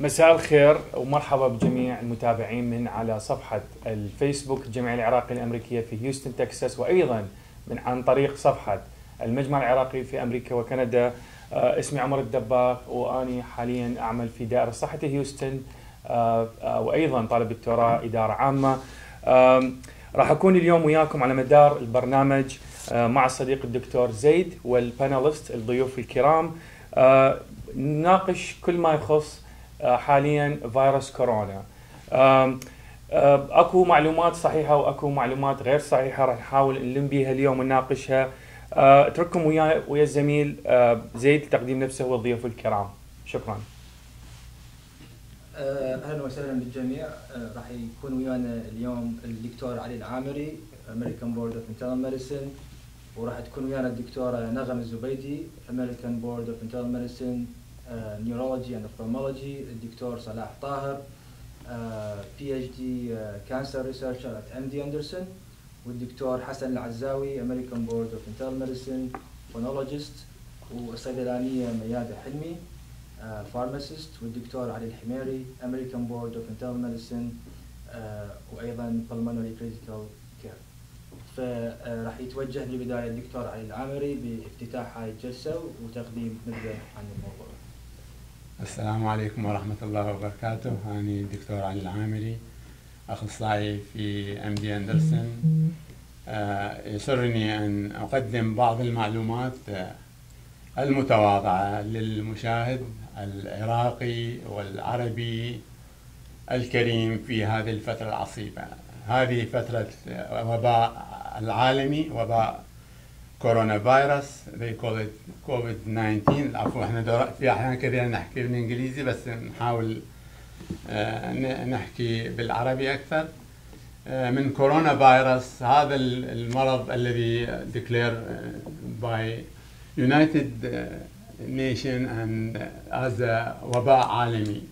مساء الخير ومرحبا بجميع المتابعين من على صفحة الفيسبوك الجمعية العراقية الأمريكية في هيوستن تكساس وأيضا من عن طريق صفحة المجمع العراقي في أمريكا وكندا. آه، اسمي عمر الدباغ وأني حاليا أعمل في دائرة صحة هيوستن. آه، آه، وأيضا طالب دكتوراه إدارة عامة. راح أكون اليوم وياكم على مدار البرنامج مع الصديق الدكتور زيد والبانالست الضيوف الكرام. نناقش كل ما يخص حاليا فيروس كورونا. أكو معلومات صحيحة وأكو معلومات غير صحيحة راح نحاول نلم بيها اليوم ونناقشها. آه، أترككم ويا ويا الزميل آه، زيد لتقديم نفسه والضيوف الكرام. شكرا. أهلا وسهلا بالجميع. راح يكون ويانا اليوم الدكتور علي العامري American Board of Internal Medicine. وراح تكون ويانا الدكتورة نغم الزبيدي American Board of Internal Medicine. Neurology and Ophthalmology الدكتور صلاح طاهر PhD cancer researcher at MD Anderson والدكتور حسن العزاوي American Board of Internal Medicine pulmonologist والصيدلانية ميادة حلمي pharmacist uh, والدكتور علي الحميري American Board of Internal Medicine وأيضا Pulmonary Critical Care فراح يتوجه بالبدايه الدكتور علي العامري بافتتاح هاي الجلسة وتقديم نبذه عن الموضوع. السلام عليكم ورحمة الله وبركاته. أنا الدكتور علي العامري أخصائي في MD Anderson آه، يسرني أن أقدم بعض المعلومات آه، المتواضعة للمشاهد العراقي والعربي الكريم في هذه الفترة العصيبة. هذه فترة وباء العالمي وباء كورونا فيروس they call it COVID-19 عفوا إحنا في احيان كثيرة نحكي بالإنجليزي بس نحاول آه، نحكي بالعربي أكثر. آه، من كورونا فيروس هذا المرض الذي declared آه، by United عن هذا وباء عالمي.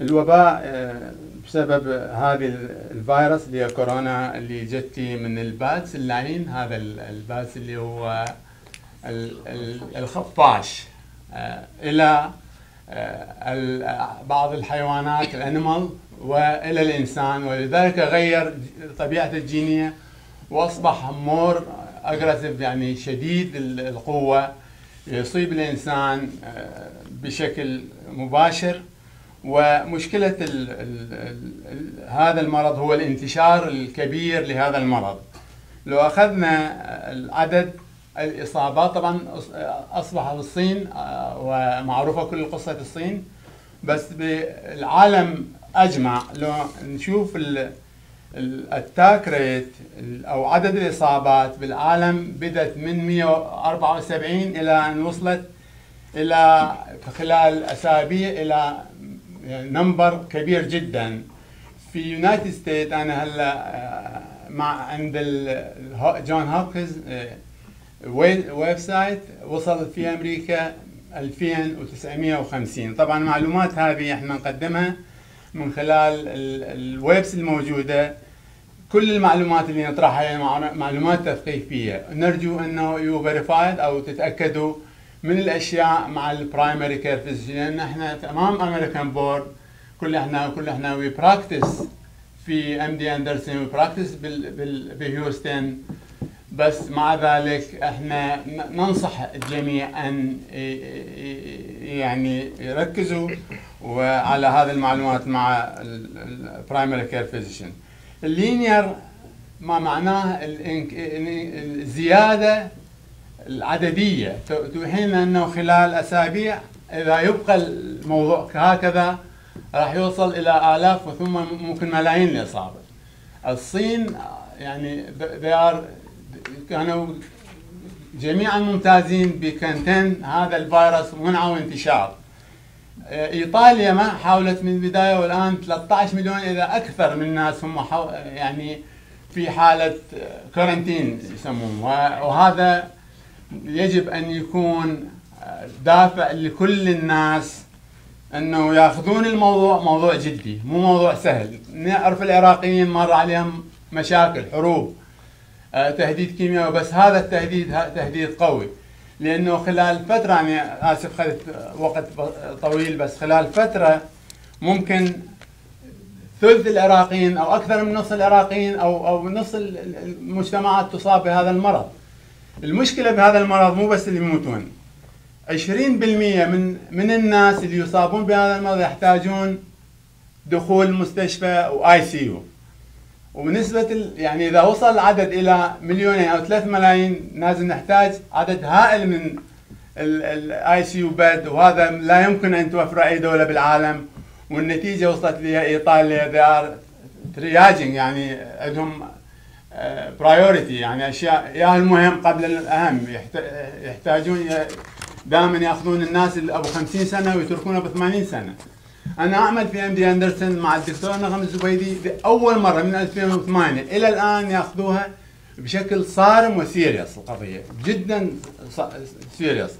الوباء آه، بسبب هذه الفيروس اللي هي كورونا اللي جتي من ال bats اللعين هذا ال bats اللي هو الخفاش. آه، إلى آه، بعض الحيوانات ال animal وإلى الإنسان ولذلك غير طبيعته الجينية وأصبح more اجريسيف يعني شديد القوة يصيب الإنسان بشكل مباشر. ومشكلة ال ال ال هذا المرض هو الانتشار الكبير لهذا المرض. لو أخذنا العدد الإصابات طبعا أصبح بالصين آه، ومعروفة كل قصة الصين بس بالعالم أجمع. لو نشوف ال attack rate أو عدد الإصابات بالعالم بدت من 174 إلى أن وصلت إلى خلال أسابيع إلى number كبير جدا. في United State أنا هلأ آه، مع عند John Hopkins website وصل في أمريكا 2950 طبعا المعلومات هذه إحنا نقدمها من خلال ال webs الموجودة. كل المعلومات اللي نطرحها هي معلومات تثقيفيه نرجو أنه you أو تتأكدوا من الأشياء مع ال primary care physician إحنا أمام American Board كل إحنا كل إحنا we practice في MD Anderson we practice بهيوستن بس مع ذلك إحنا ننصح الجميع ان يعني يركزوا وعلى هذه المعلومات مع ال primary care physician ال linear ما معناه الزياده العددية. توحي لنا أنه خلال أسابيع إذا يبقى الموضوع هكذا راح يوصل إلى آلاف وثم ممكن ملايين الإصابة الصين يعني are كانوا جميعا ممتازين بكنتين هذا الفيروس منعه انتشار. إيطاليا ما حاولت من البداية والآن 13 مليون إذا أكثر من الناس هم يعني في حالة كورنتين يسمون وهذا يجب أن يكون دافع لكل الناس أنه ياخذون الموضوع موضوع جدي مو موضوع سهل نعرف العراقيين مر عليهم مشاكل حروب آه، تهديد كيميائي بس هذا التهديد تهديد قوي لأنه خلال فترة يعني آسف خذت وقت طويل بس خلال فترة ممكن ثلث العراقيين أو أكثر من نصف العراقيين أو أو نصف المجتمعات تصاب بهذا المرض. المشكلة بهذا المرض مو بس اللي يموتون. 20% من من الناس اللي يصابون بهذا المرض يحتاجون دخول مستشفى و ICU. ونسبة يعني إذا وصل العدد إلى مليونين أو ثلاث ملايين لازم نحتاج عدد هائل من ال ICU bed. وهذا لا يمكن أن توفره أي دولة بالعالم. والنتيجة وصلت لي إيطاليا. They are يعني عندهم priority يعني أشياء يا المهم قبل الأهم يحتاجون دائما يأخذون الناس اللي أبو 50 سنة ويتركونه ب 80 سنة. أنا أعمل في إم دي أندرسون مع الدكتور نغم الزبيدي لأول مرة من 2008 إلى الآن يأخذوها بشكل صارم وسيريس القضية جدا سيريس.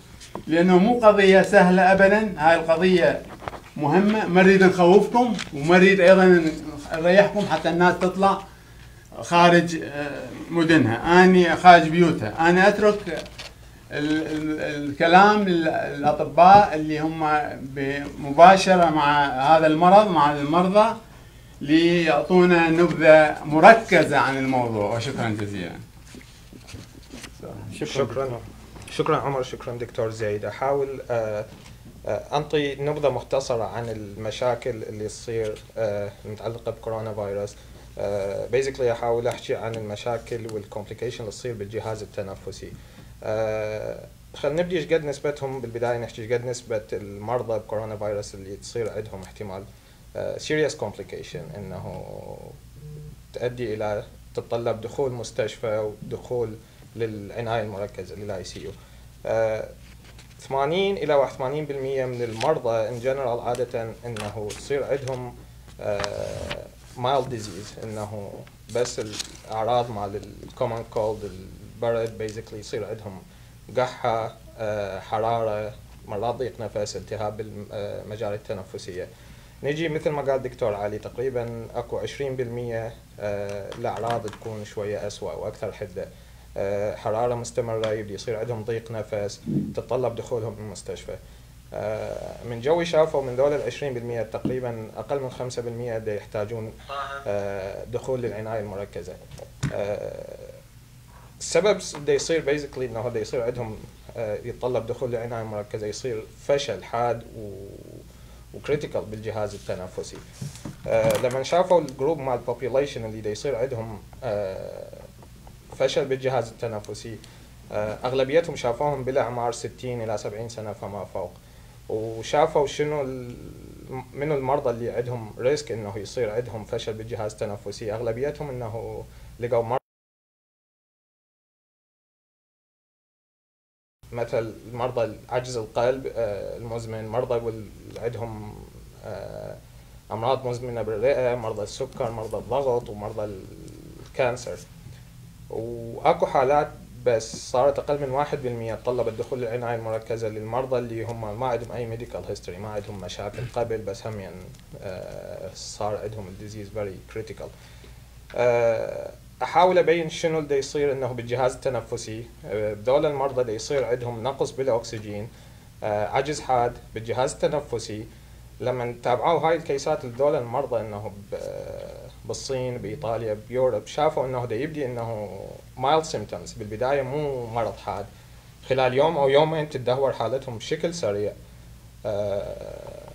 لأنه مو قضية سهلة ابدا هاي القضية مهمة ما نريد نخوفكم وما نريد أيضا نريحكم حتى الناس تطلع. خارج آه، مدنها. آني خارج بيوتها. أنا أترك الكلام للاطباء اللي هم مباشره مع هذا المرض مع المرضى ليعطونا نبذة مركزة عن الموضوع. وشكرا جزيلا. شكرا. شكرا. عمر. شكرا دكتور زيد أحاول آه، آه، أنطي نبذة مختصرة عن المشاكل اللي تصير المتعلقه ب coronavirus. basically احاول أحكي عن المشاكل وال complication اللي تصير بالجهاز التنفسي. آه خلينا نبدي إيش قد نسبتهم بالبداية نحكي إيش قد نسبة المرضى بكورونا فيروس اللي تصير عندهم احتمال. serious uh, complication إنه تؤدي إلى تتطلب دخول مستشفى ودخول للعناية المركزة لل ICU 80 إلى 81% من المرضى in general عادة إنه تصير عندهم uh, disease إنه بس الأعراض مال ال common cold برد basically يصير عندهم قحة آه، حرارة مرات ضيق نفس التهاب المجال التنفسية. نجي مثل ما قال دكتور علي تقريبا أكو 20% آه، الأعراض تكون شوية اسوء وأكثر حدة. آه، حرارة مستمرة يبدي يصير عندهم ضيق نفس تتطلب دخولهم المستشفى. من جوي شافوا من ذول ال 20% تقريبا أقل من 5% يحتاجون دخول للعناية المركزة. السبب ده يصير basically إنه هذا يصير عندهم آه، يتطلب دخول العنايه المركزة يصير فشل حاد و و critical بالجهاز التنفسي. آه لما شافوا ال group مال ال population اللي دا يصير عندهم آه فشل بالجهاز التنفسي آه أغلبيتهم شافوهم بالاعمار 60 إلى 70 سنة فما فوق. وشافوا شنو من المرضى اللي عندهم risk إنه يصير عندهم فشل بالجهاز التنفسي أغلبيتهم إنه لقوا مرضى مثل مرضى عجز القلب آه، المزمن مرضى عندهم آه، أمراض مزمنة بالرئة مرضى السكر مرضى الضغط ومرضى ال cancer. وأكو حالات بس صارت أقل من 1% طلبت دخول العناية المركزة للمرضى اللي هم ما عندهم أي medical history ما عندهم مشاكل قبل بس هم يعني صار عندهم ال disease very critical أحاول أبين شنو اللي يصير إنه بالجهاز التنفسي. آه، بذول المرضى اللي يصير عندهم نقص بالأكسجين آه، عجز حاد بالجهاز التنفسي. لما تابعوا هاي ال case ات لذول المرضى إنه بالصين بإيطاليا ب Europe شافوا إنه ده يبدي إنه mild symptoms بالبداية مو مرض حاد. خلال يوم أو يومين تتدهور حالتهم بشكل سريع. آه،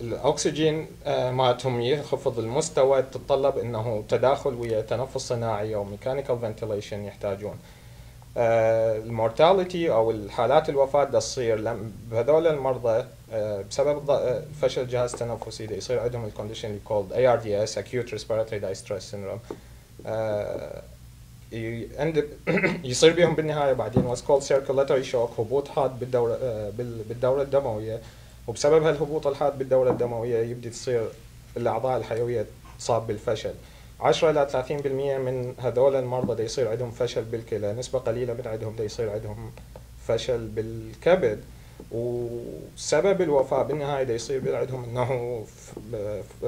الأكسجين آه، مالتهم ينخفض المستوى تتطلب إنه تداخل ويا تنفس صناعي أو mechanical ventilation يحتاجون. آه، ال mortality أو الحالات الوفاة تصير بهذول المرضى بسبب فشل الجهاز التنفسي دا يصير عندهم ال condition اللي called ARDS acute respiratory distress syndrome. يصير بهم بالنهايه بعدين. What's called circulatory shock هبوط حاد بالدورة بالدورة الدموية. وبسبب هالهبوط الحاد بالدورة الدموية يبدي تصير الأعضاء الحيوية تصاب بالفشل. 10 إلى 30% من هذول المرضى دي يصير عندهم فشل بالكلى. نسبة قليلة من عندهم دي يصير عندهم فشل بالكبد. وسبب الوفاة بالنهاية دي يصير عندهم إنه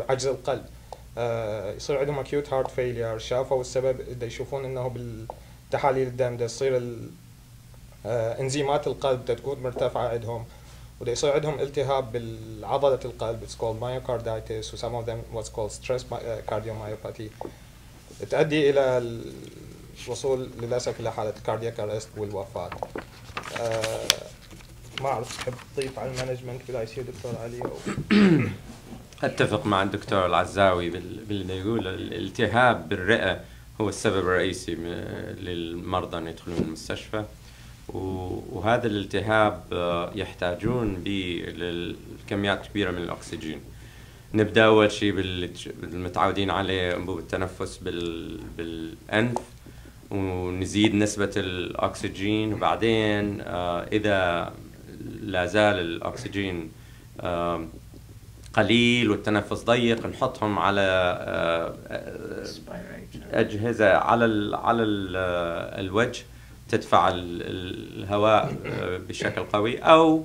عجز القلب. آه يصير عندهم acute heart failure. شافوا السبب دي يشوفون إنه بالتحاليل الدم دي يصير آه إنزيمات القلب تكون مرتفعة عندهم. وده يصير عندهم التهاب بالعضلة القلب it's called myocarditis و some of them what's called stress uh, cardiomyopathy. تؤدي إلى الوصول للأسف إلى حالة cardiac arrest والوفاة. آه، ما أعرف تحب تضيف على ال management؟ بال IC دكتور علي أو أتفق مع الدكتور العزاوي بال- باللي يقول الالتهاب بالرئة هو السبب الرئيسي للمرضى أن يدخلون المستشفى. وهذا الالتهاب آه، يحتاجون به لكميات كبيره من الأكسجين. نبدأ أول شيء بالمتعودين عليه أنبوب التنفس بال- بالأنف ونزيد نسبة الأكسجين. وبعدين آه، إذا لا زال الأكسجين قليل والتنفس ضيق نحطهم على آه، آه، أجهزة على ال على ال الوجه تدفع ال- ال- الهواء آه، بشكل قوي أو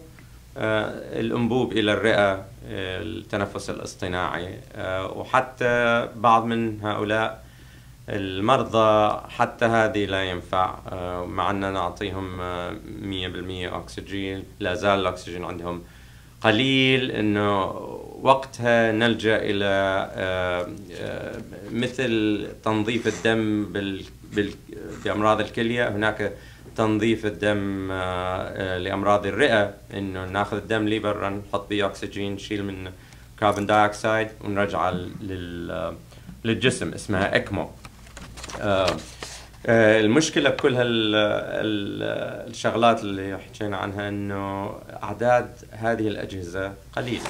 آه، الأنبوب إلى الرئة آه، التنفس الاصطناعي. آه، وحتى بعض من هؤلاء المرضى حتى هذه لا ينفع آه، مع أننا نعطيهم آه، 100% أكسجين. لا زال الأكسجين عندهم قليل أنه وقتها نلجأ إلى آه، آه، مثل تنظيف الدم بأمراض الكلية. هناك تنظيف الدم آه، لأمراض الرئة إنه ناخذ الدم لبرا نحط به أكسجين نشيل من carbon dioxide ونرجعه لل للجسم اسمها ECMO. المشكلة بكل هال ال- الشغلات اللي حكينا عنها إنه أعداد هذه الأجهزة قليلة.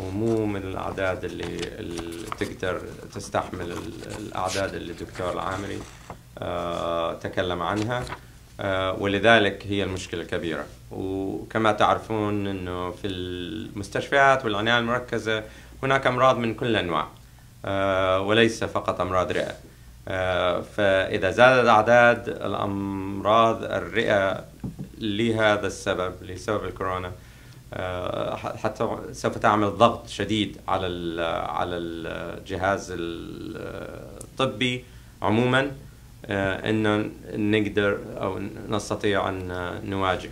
ومو من الأعداد اللي, اللي تقدر تستحمل ال- الأعداد اللي الدكتور العامري آه، تكلم عنها. آه، ولذلك هي المشكلة الكبيره وكما تعرفون إنه في المستشفيات والعنايه المركزة هناك أمراض من كل الانواع آه، وليس فقط أمراض رئة. فإذا زادت أعداد الأمراض الرئة لهذا السبب لسبب الكورونا حتى سوف تعمل ضغط شديد على على الجهاز الطبي عموما آه، انه نقدر أو نستطيع أن نواجهه.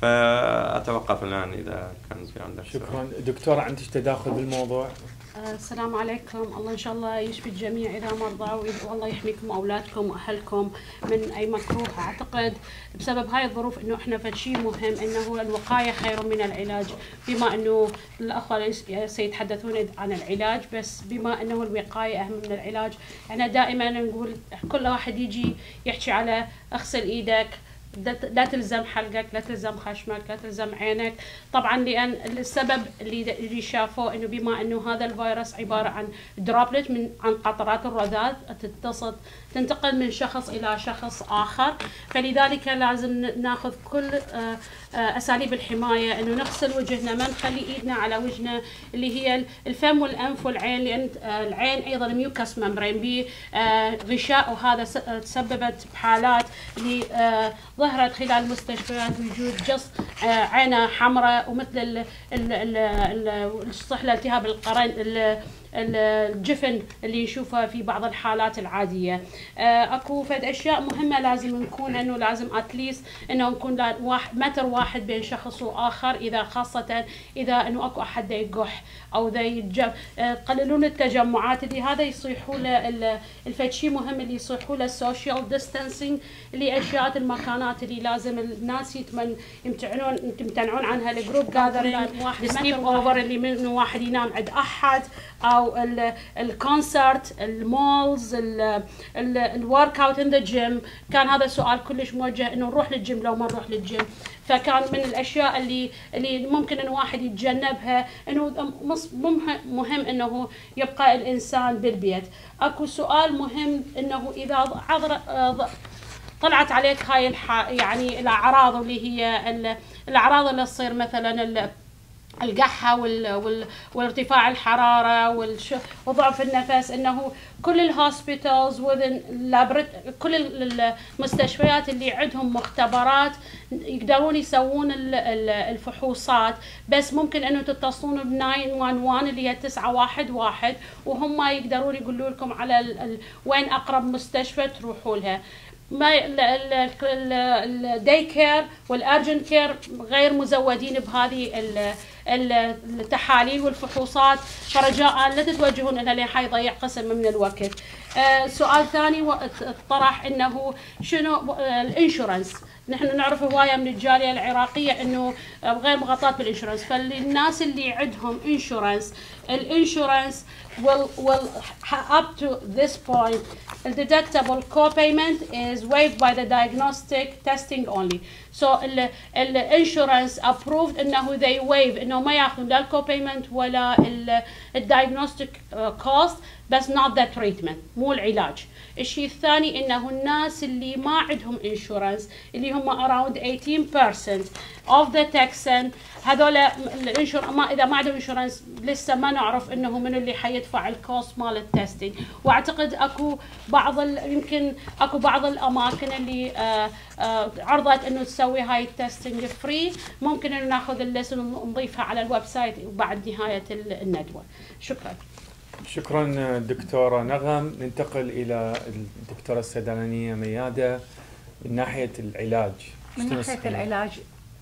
فأتوقف الآن إذا كان في عندك سؤال. شكرا دكتورة عندك تداخل بالموضوع؟ آه، السلام عليكم. الله إن شاء الله يشفي الجميع إذا مرضى والله يحميكم أولادكم وأهلكم من أي مكروه. أعتقد بسبب هاي الظروف إنه إحنا فد شيء مهم إنه الوقاية خير من العلاج. بما إنه الأخوة سيتحدثون عن العلاج بس بما إنه الوقاية أهم من العلاج إحنا دائما نقول كل واحد يجي يحكي على أغسل إيدك لا- تلزم حلقك لا تلزم خشمك لا تلزم عينك. طبعا لأن السبب اللي شافوه إنه بما إنه هذا الفيروس عبارة عن دروبلت من عن قطرات الرذاذ تتصل تنتقل من شخص إلى شخص آخر. فلذلك لازم ناخذ كل آه، آه، أساليب الحماية إنه نغسل وجهنا ما نخلي إيدنا على وجهنا اللي هي الفم والأنف والعين لأن آه، العين أيضا mucous membrane به غشاء وهذا تسببت بحالات اللي ظهرت خلال المستشفيات وجود شخص عينه حمراء ومثل ال- ال- ال- ال- الصحله التهاب القرنية ال- ال- الجفن اللي نشوفها في بعض الحالات العادية. آه، أكو فد أشياء مهمة لازم نكون إنه لازم at least إنه نكون واحد متر واحد بين شخص وآخر إذا خاصة إذا إنه أكو أحد يقح. أو دا يتج- آه، قللون التجمعات اللي هذا يصيحوا له ال- الفد. شيء مهم اللي يصيحوا له ال social distancing اللي اشياء المكانات اللي لازم الناس يتمن يمتعنون يمتنعون عنها. ال group gathering ال sleepover اللي منه واحد ينام عند أحد أو ال- ال concert ال malls ال workout in the gym كان هذا سؤال كلش موجه إنه نروح للجيم لو ما نروح للجيم. فكان من الأشياء اللي اللي ممكن إن واحد يتجنبها إنه مهم إنه يبقى الإنسان بالبيت. أكو سؤال مهم إنه إذا عذر طلعت عليك هاي الح... يعني الأعراض اللي هي ال- الأعراض اللي تصير مثلا ال... القحة وال... وال... وارتفاع الحرارة والش... وضعف النفس إنه كل ال hospitals within. كل ال- المستشفيات اللي عندهم مختبرات يقدرون يسوون ال- ال- الفحوصات بس ممكن إنه تتصلون ب 911 اللي هي 911 وهم يقدرون يقولوا لكم على. ال... وين أقرب مستشفى تروحوا لها ما ال day care وال urgent care غير مزودين بهذه ال- ال- التحاليل والفحوصات. فرجاء لا تتوجهون إلى اللي حيضيع قسم من الوقت. آه، سؤال ثاني طرح إنه شنو آه، ال insurance. نحن نعرف هواية من الجالية العراقية إنه آه، غير مغطاة بال insurance. فالناس اللي عندهم insurance ال insurance will will ha- up to this point the deductible co-payment is waived by the diagnostic testing only. So ال ال insurance approved انه they waive. انه ما ياخذون لا الكو payment ولا ال diagnostic cost بس not the treatment. مو العلاج الشيء الثاني انه الناس اللي ما عندهم insurance اللي هم around 18% of the Texan هذول ال insur- ما اذا ما عندهم insurance لسه ما نعرف انه من اللي حيدفع ال cost مال ال testing واعتقد اكو بعض يمكن اكو بعض الاماكن اللي آه آه عرضت انه تسوي هاي ال testing free ممكن انه ناخذ ال list ونضيفها على ال website بعد نهاية ال- الندوه شكرا. شكرا دكتورة نغم. ننتقل إلى الدكتورة الصيدلانية ميادة من ناحية العلاج. من الصحيح؟ العلاج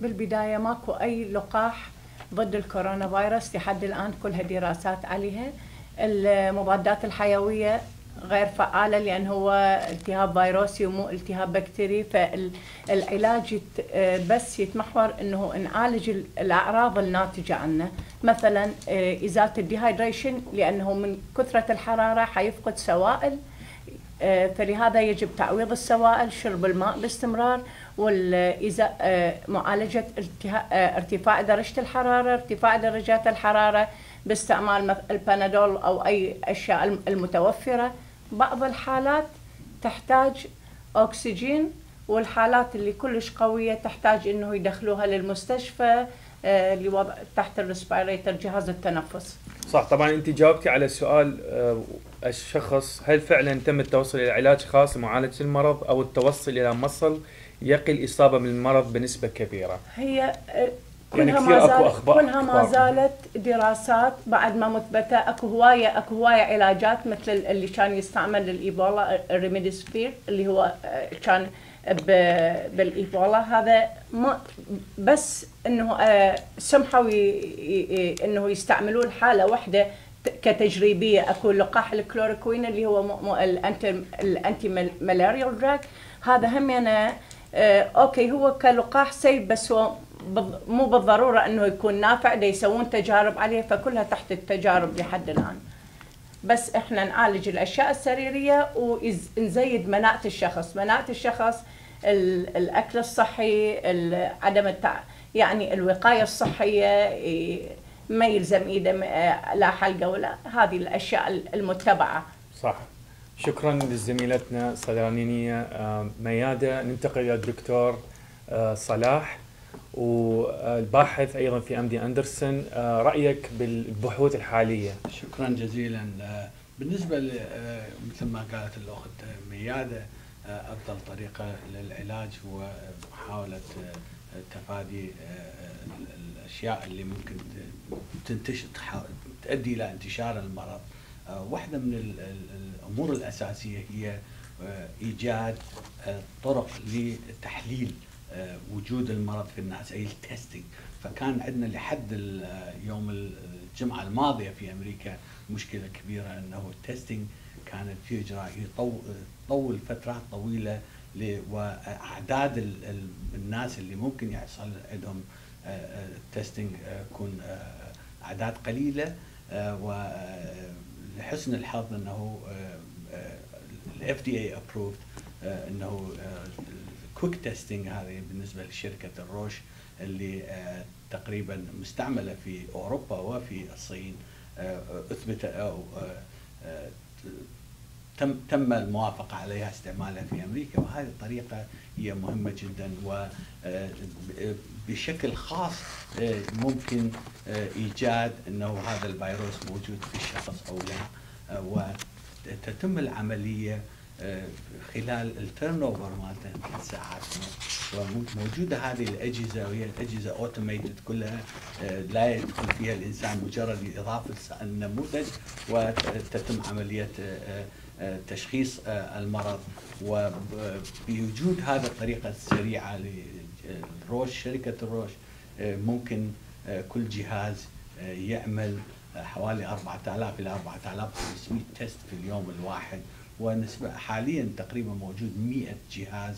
بالبداية ماكو أي لقاح ضد الكورونا فيروس لحد الآن كلها دراسات عليها. المضادات الحيوية غير فعالة لأن هو التهاب فيروسي ومو التهاب بكتيري فالعلاج بس يتمحور أنه نعالج ال- الأعراض الناتجة عنه. مثلا آه، إزالة ال dehydration لأنه من كثرة الحرارة حيفقد سوائل. آه، فلهذا يجب تعويض السوائل شرب الماء باستمرار ومعالجة ارتفاع درجة الحرارة ارتفاع درجات الحرارة باستعمال ال Panadol أو أي أشياء الم- المتوفرة. بعض الحالات تحتاج أكسجين والحالات اللي كلش قوية تحتاج إنه يدخلوها للمستشفى آه، لوضع تحت ال respirator جهاز التنفس. صح طبعا أنت جاوبتي على سؤال آه، الشخص هل فعلا تم التوصل إلى علاج خاص لمعالجة المرض أو التوصل إلى مصل يقي الإصابة من المرض بنسبة كبيرة؟ هي آه، يعني كثير ما أكو زالت أخبار- كلها ما. زالت دراسات بعد ما مثبتة. أكو هوايه أكو هواية علاجات مثل اللي كان يستعمل للايبولا الريميديسفير اللي هو آه، كان بالإيبولا. هذا ما بس إنه آه، سمحوا إنه يستعملون حاله واحدة كتجريبية. أكو لقاح الكلوروكوين اللي هو ال anti ال anti malarial drug هذا هم أنا آه، okay هو كلقاح safe بس هو مو بالضرورة إنه يكون نافع دا يسوون تجارب عليه فكلها تحت التجارب لحد الآن. بس إحنا نعالج الأشياء السريرية ونزيد مناعة الشخص. مناعة الشخص ال- الأكل الصحي ال- عدم التع... يعني الوقاية الصحية ما يلزم إيده آه، لا حلقة ولا هذه الأشياء المتبعة. صح. شكرا لزميلتنا الصيدلانية آه، ميادة. ننتقل إلى الدكتور آه، صلاح. والباحث أيضا في أمدي أندرسون آه، رأيك بالبحوث الحالية؟ شكرا جزيلا. آه، بالنسبة آه، مثل ما قالت الأخت ميادة أفضل طريقة للعلاج هو محاولة تفادي ال- الأشياء اللي ممكن تنتشر تؤدي إلى انتشار المرض. واحدة من ال- ال- الأمور الأساسية هي إيجاد طرق لتحليل وجود المرض في الناس أي التستنج. فكان عندنا لحد آه، يوم الجمعة الماضية في أمريكا مشكلة كبيرة إنه التستنج كانت في إجراء يطول طول فترات طويلة وأعداد ال- ال- الناس اللي ممكن يحصل عندهم ال testing يكون آه، أعداد قليلة آه، ولحسن الحظ إنه ال FDA approved إنه ال quick testing هذه بالنسبة لشركة ال Roche اللي آه، تقريبا مستعملة في أوروبا وفي الصين آه، أثبت أو آه، آه، تم تم الموافقة عليها استعمالها في أمريكا وهذه الطريقة هي مهمة جدا وبشكل خاص ممكن إيجاد إنه هذا الفيروس موجود في الشخص أو لا وتتم العملية خلال ال turnover مالته ثلاث ساعات. وموجوده هذه الأجهزة وهي الاجهزه automated كلها آه، لا يدخل فيها الإنسان مجرد إضافة النموذج وتتم عملية آه، آه، تشخيص المرض. وبوجود هذه الطريقة السريعة للروش شركة الروش ممكن كل جهاز يعمل حوالي 4000 إلى 4500 تيست في اليوم الواحد. ونسبة حاليا تقريبا موجود 100 جهاز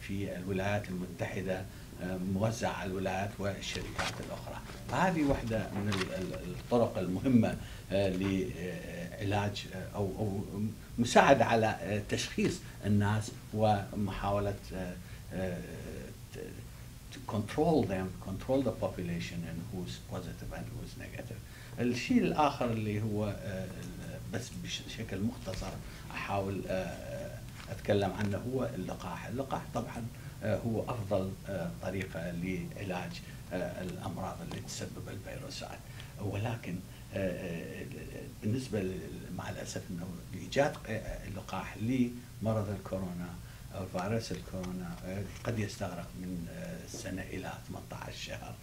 في الولايات المتحدة آه، موزع على الولايات والشركات الأخرى فهذه واحدة من ال- ال- الطرق المهمة آه، لعلاج آه، أو أو مساعدة على تشخيص الناس ومحاولة control them, control the population and who's positive and who's negative. الشيء الآخر اللي هو بس بشكل مختصر أحاول آه، أتكلم عنه هو اللقاح. اللقاح طبعا آه، هو أفضل آه، طريقة لعلاج الأمراض اللي تسبب الفيروسات. ولكن لل- مع الأسف أنه إيجاد آه، اللقاح لمرض الكورونا أو فيروس الكورونا قد يستغرق من سنة إلى 18 شهر.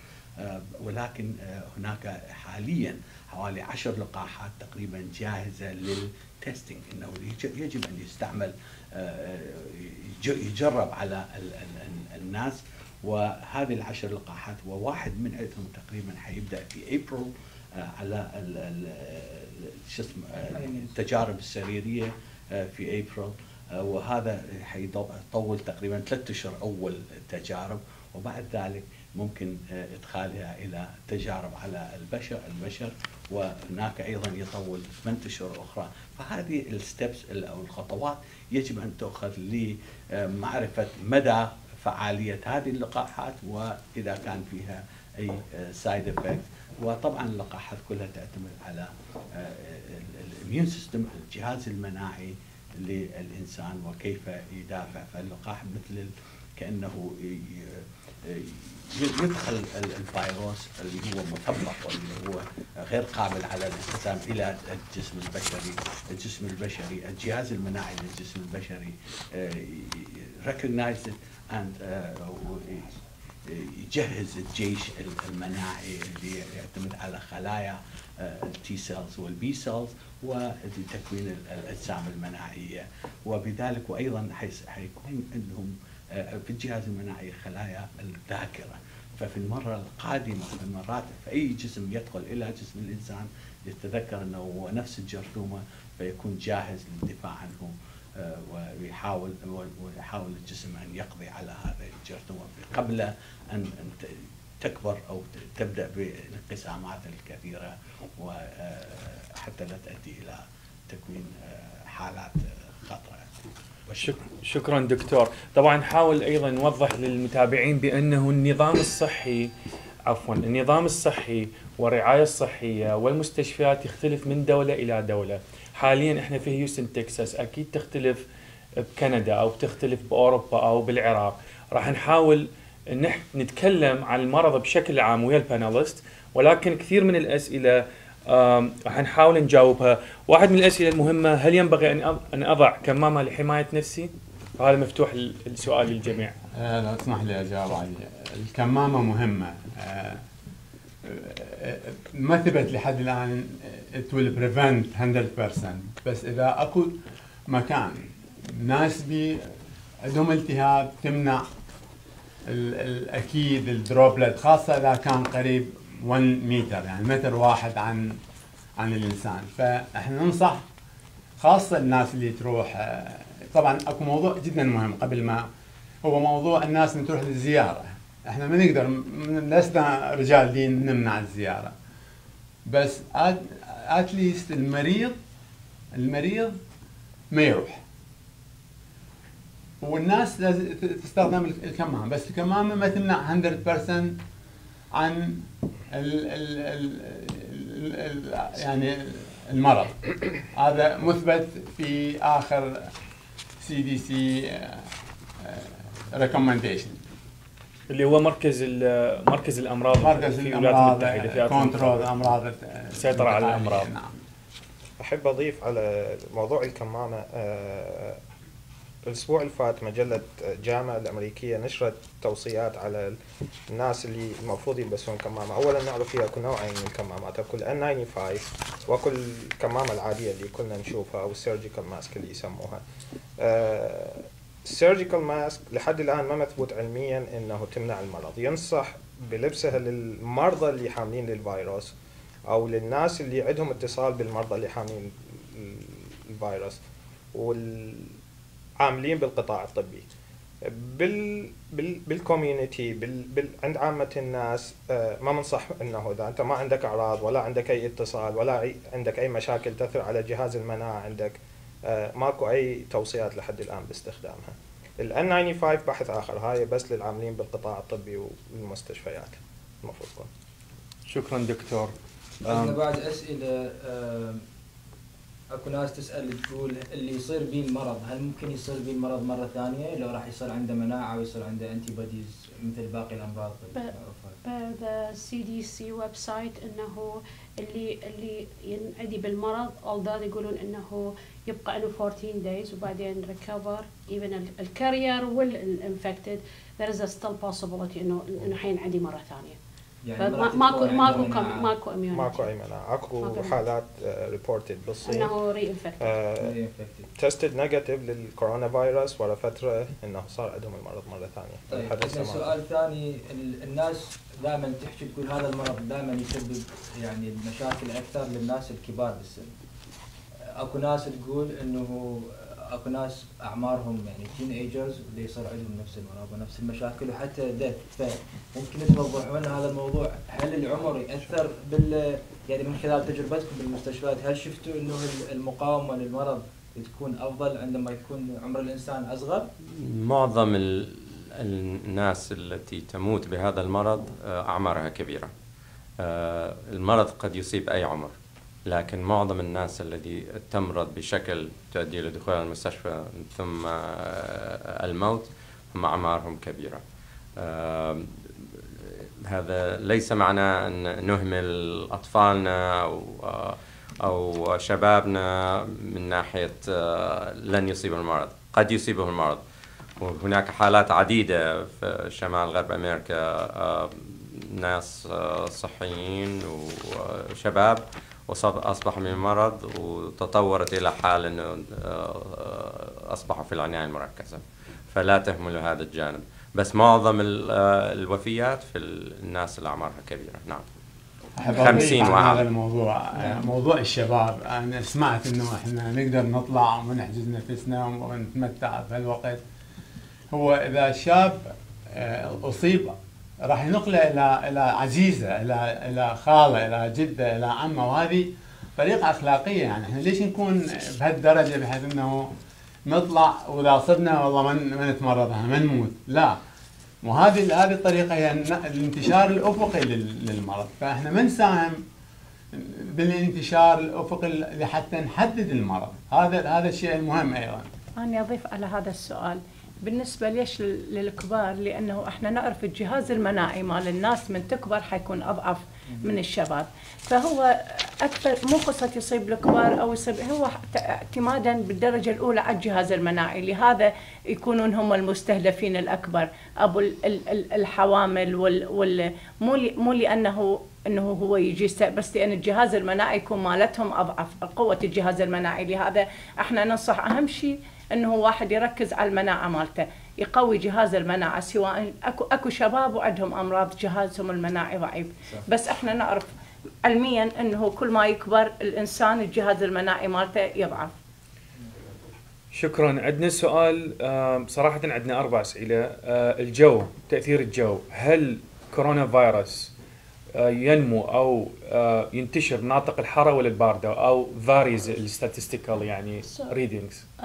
ولكن آه، هناك حاليا حوالي عشر لقاحات تقريبا جاهزة للتستنج يج- يجب أن يستعمل آه، يج- يجرب على ال- ال- ال- الناس. وهذه العشر لقاحات وواحد من عندهم تقريبا حيبدأ في ابريل آه، على شو اسمه آه، التجارب السريرية آه، في ابريل آه، وهذا حيطول تقريبا ثلاثة أشهر أول تجارب. وبعد ذلك ممكن آه، إدخالها إلى تجارب على البشر البشر وهناك أيضا يطول ثمان اشهر أخرى. فهذه ال steps أو الخطوات يجب أن تؤخذ لمعرفة مدى فعالية هذه اللقاحات وإذا كان فيها أي side effect وطبعا اللقاحات كلها تعتمد على ال immune system الجهاز المناعي للإنسان وكيف يدافع. فاللقاح مثل كأنه يدخل ال- الفيروس اللي هو مثبط واللي هو غير قابل على الانقسام إلى الجسم البشري، الجسم البشري، الجهاز المناعي للجسم البشري recognize it and آه، يجهز الجيش المناعي اللي يعتمد على خلايا ال T cells وال B cells وتكوين ال- الأجسام المناعية. وبذلك وأيضا حيكون عندهم آه، في الجهاز المناعي خلايا الذاكرة ففي المرة القادمة في المرات في أي جسم يدخل إلى جسم الإنسان يتذكر أنه هو نفس الجرثومة فيكون جاهز للدفاع عنه آه، ويحاول ويحاول الجسم أن يقضي على هذه الجرثومة قبل ان تكبر أو تبدأ بالانقسامات الكثيرة وحتى لا تؤدي إلى تكوين آه، حالات آه، خطرة. شك- شكرا دكتور. طبعا نحاول أيضا نوضح للمتابعين بأنه النظام الصحي عفوا النظام الصحي والرعاية الصحية والمستشفيات يختلف من دولة إلى دولة. حاليا إحنا في هيوستن تكساس. أكيد تختلف بكندا أو تختلف بأوروبا أو بالعراق. راح نحاول نح نتكلم عن المرض بشكل عام ويا الباناليست ولكن كثير من الأسئلة راح نحاول نجاوبها. واحد من الأسئلة المهمة هل ينبغي أن أن أضع كمامة لحماية نفسي؟ وهذا مفتوح ال- السؤال للجميع. آه، لو تسمح لي أجاوب عليه. الكمامة مهمة. آه، آه، ما ثبت لحد الآن it will prevent 100% بس إذا أكو مكان ناس بي عندهم التهاب تمنع ال- الأكيد ال droplet خاصة إذا كان قريب 1 متر يعني متر واحد عن عن الإنسان. فإحنا ننصح خاصة الناس اللي تروح طبعا أكو موضوع جدا مهم قبل ما هو موضوع الناس اللي تروح للزيارة. إحنا ما نقدر لسنا رجال دين نمنع الزيارة. بس اتليست المريض المريض ما يروح. والناس لازم تستخدم الك- الكمامة. بس الكمامة ما تمنع 100% عن ال ال ال ال ال يعني المرض. هذا مثبت في آخر CDC recommendation اللي هو مركز ال- مركز الأمراض مركز في الولايات الأمراض المتحدة في control امراض السيطرة على الأمراض. نعم. أحب أضيف على موضوع الكمامة آه، الأسبوع اللي فات مجلة جامعة الأمريكية نشرت توصيات على الناس اللي المفروض يلبسون كمامة. اولا نعرف فيها اكو نوعين من الكمامات أكو ال N95 وأكو الكمامة العادية اللي كنا نشوفها أو ال surgical mask اللي يسموها. ال surgical mask لحد الآن ما مثبوت علميا إنه تمنع المرض. ينصح بلبسها للمرضى اللي حاملين للفيروس أو للناس اللي عندهم اتصال بالمرضى اللي حاملين الفيروس والعاملين بالقطاع الطبي. بال بال بالكوميونتي بال بال عند عامة الناس آه، ما بنصح إنه إذا أنت ما عندك أعراض ولا عندك أي اتصال ولا عندك أي مشاكل تثر على جهاز المناعة عندك آه، ماكو أي توصيات لحد الآن باستخدامها. ال N95 بحث آخر هاي بس للعاملين بالقطاع الطبي والمستشفيات المفروض تكون. شكرا دكتور عندنا بعد أسئلة أكو ناس تسأل تقول اللي يصير به المرض هل ممكن يصير به المرض مرة ثانية لو راح يصير عنده مناعة ويصير عنده antibodies مثل باقي الأمراض؟ the CDC website إنه اللي اللي ينعدي بالمرض although يقولون إنه يبقى إنه 14 days وبعدين recover even ال carrier وال infected is a still possibility إنه إنه حينعدي مرة ثانية يعني ماكو ماكو كم مناعة. ماكو immunity ماكو اكو. حالات reported بالصين إنه reinfected آه،. tested negative للكورونا فيروس ورا فترة إنه صار عندهم المرض مرة ثانية طيب لحد هسه عندنا ما- سؤال ثاني ال- الناس دائما تحكي تقول هذا المرض دائما يسبب يعني المشاكل أكثر للناس الكبار بالسن. أكو ناس تقول إنه أكو ناس أعمارهم يعني teenagers اللي يصير عندهم نفس المرض ونفس المشاكل وحتى death فممكن توضحوا لنا هذا الموضوع. هل العمر يأثر بال يعني من خلال تجربتكم بالمستشفيات؟ هل شفتوا إنه المقاومة للمرض تكون أفضل عندما يكون عمر الإنسان أصغر؟ معظم ال- الناس التي تموت بهذا المرض آه، أعمارها كبيرة. آه، المرض قد يصيب أي عمر. لكن معظم الناس الذي تمرض بشكل تؤدي إلى دخول المستشفى ثم آه، الموت هم أعمارهم كبيرة. آه، هذا ليس معناه أن نهمل أطفالنا أو آه، أو شبابنا من ناحية لن يصيبهم المرض. قد يصيبهم المرض. وهناك حالات عديدة في شمال غرب أمريكا ناس صحيين وشباب وأصبحوا من المرض وتطورت إلى حال أنه آه، أصبحوا في العناية المركزة فلا تهملوا هذا الجانب. بس معظم آه، الوفيات في الناس اللي أعمارها كبيرة نعم. أحب 50 أضيف عن وعام. هذا الموضوع. آه، موضوع الشباب. أنا سمعت إنه إحنا نقدر نطلع ونحجز نفسنا ونتمتع بهالوقت هو إذا آه، أصيب راح ينقله إلى إلى عزيزة إلى إلى خالة إلى جدة إلى عمة. وهذه طريقه أخلاقية يعني. إحنا ليش نكون بهالدرجة بحيث إنه نطلع وإذا صرنا والله ما ما نتمرض ما نموت؟ لا. وهذه هذه الطريقة هي الانتشار الأفقي لل- للمرض. فإحنا ما نساهم بالانتشار الأفقي لحتى نحدد المرض. هذا هذا الشيء المهم أيضا. أنا أضيف على هذا السؤال. بالنسبة ليش لل- للكبار؟ لأنه إحنا نعرف الجهاز المناعي مال الناس من تكبر حيكون أضعف من الشباب. فهو أكثر مو قصة يصيب الكبار أو يصيب هو اعتمادا بالدرجة الأولى على الجهاز المناعي. لهذا يكونون هم المستهدفين الأكبر. أبو ال- ال- ال- الحوامل وال, مو مو لأنه إنه هو يجي بس لأن الجهاز المناعي يكون مالتهم اضعف قوة الجهاز المناعي. لهذا إحنا ننصح أهم شيء إنه واحد يركز على المناعة مالته يقوي جهاز المناعة سواء اكو أكو شباب وعندهم أمراض جهازهم المناعي ضعيف. بس إحنا نعرف علميا إنه كل ما يكبر الإنسان الجهاز المناعي مالته يضعف. شكرا. عندنا سؤال آم، صراحة عندنا أربع أسئلة. آه، الجو تأثير الجو هل كورونا فيروس ينمو أو ينتشر بمناطق الحارة ولا الباردة أو varies statistical يعني readings.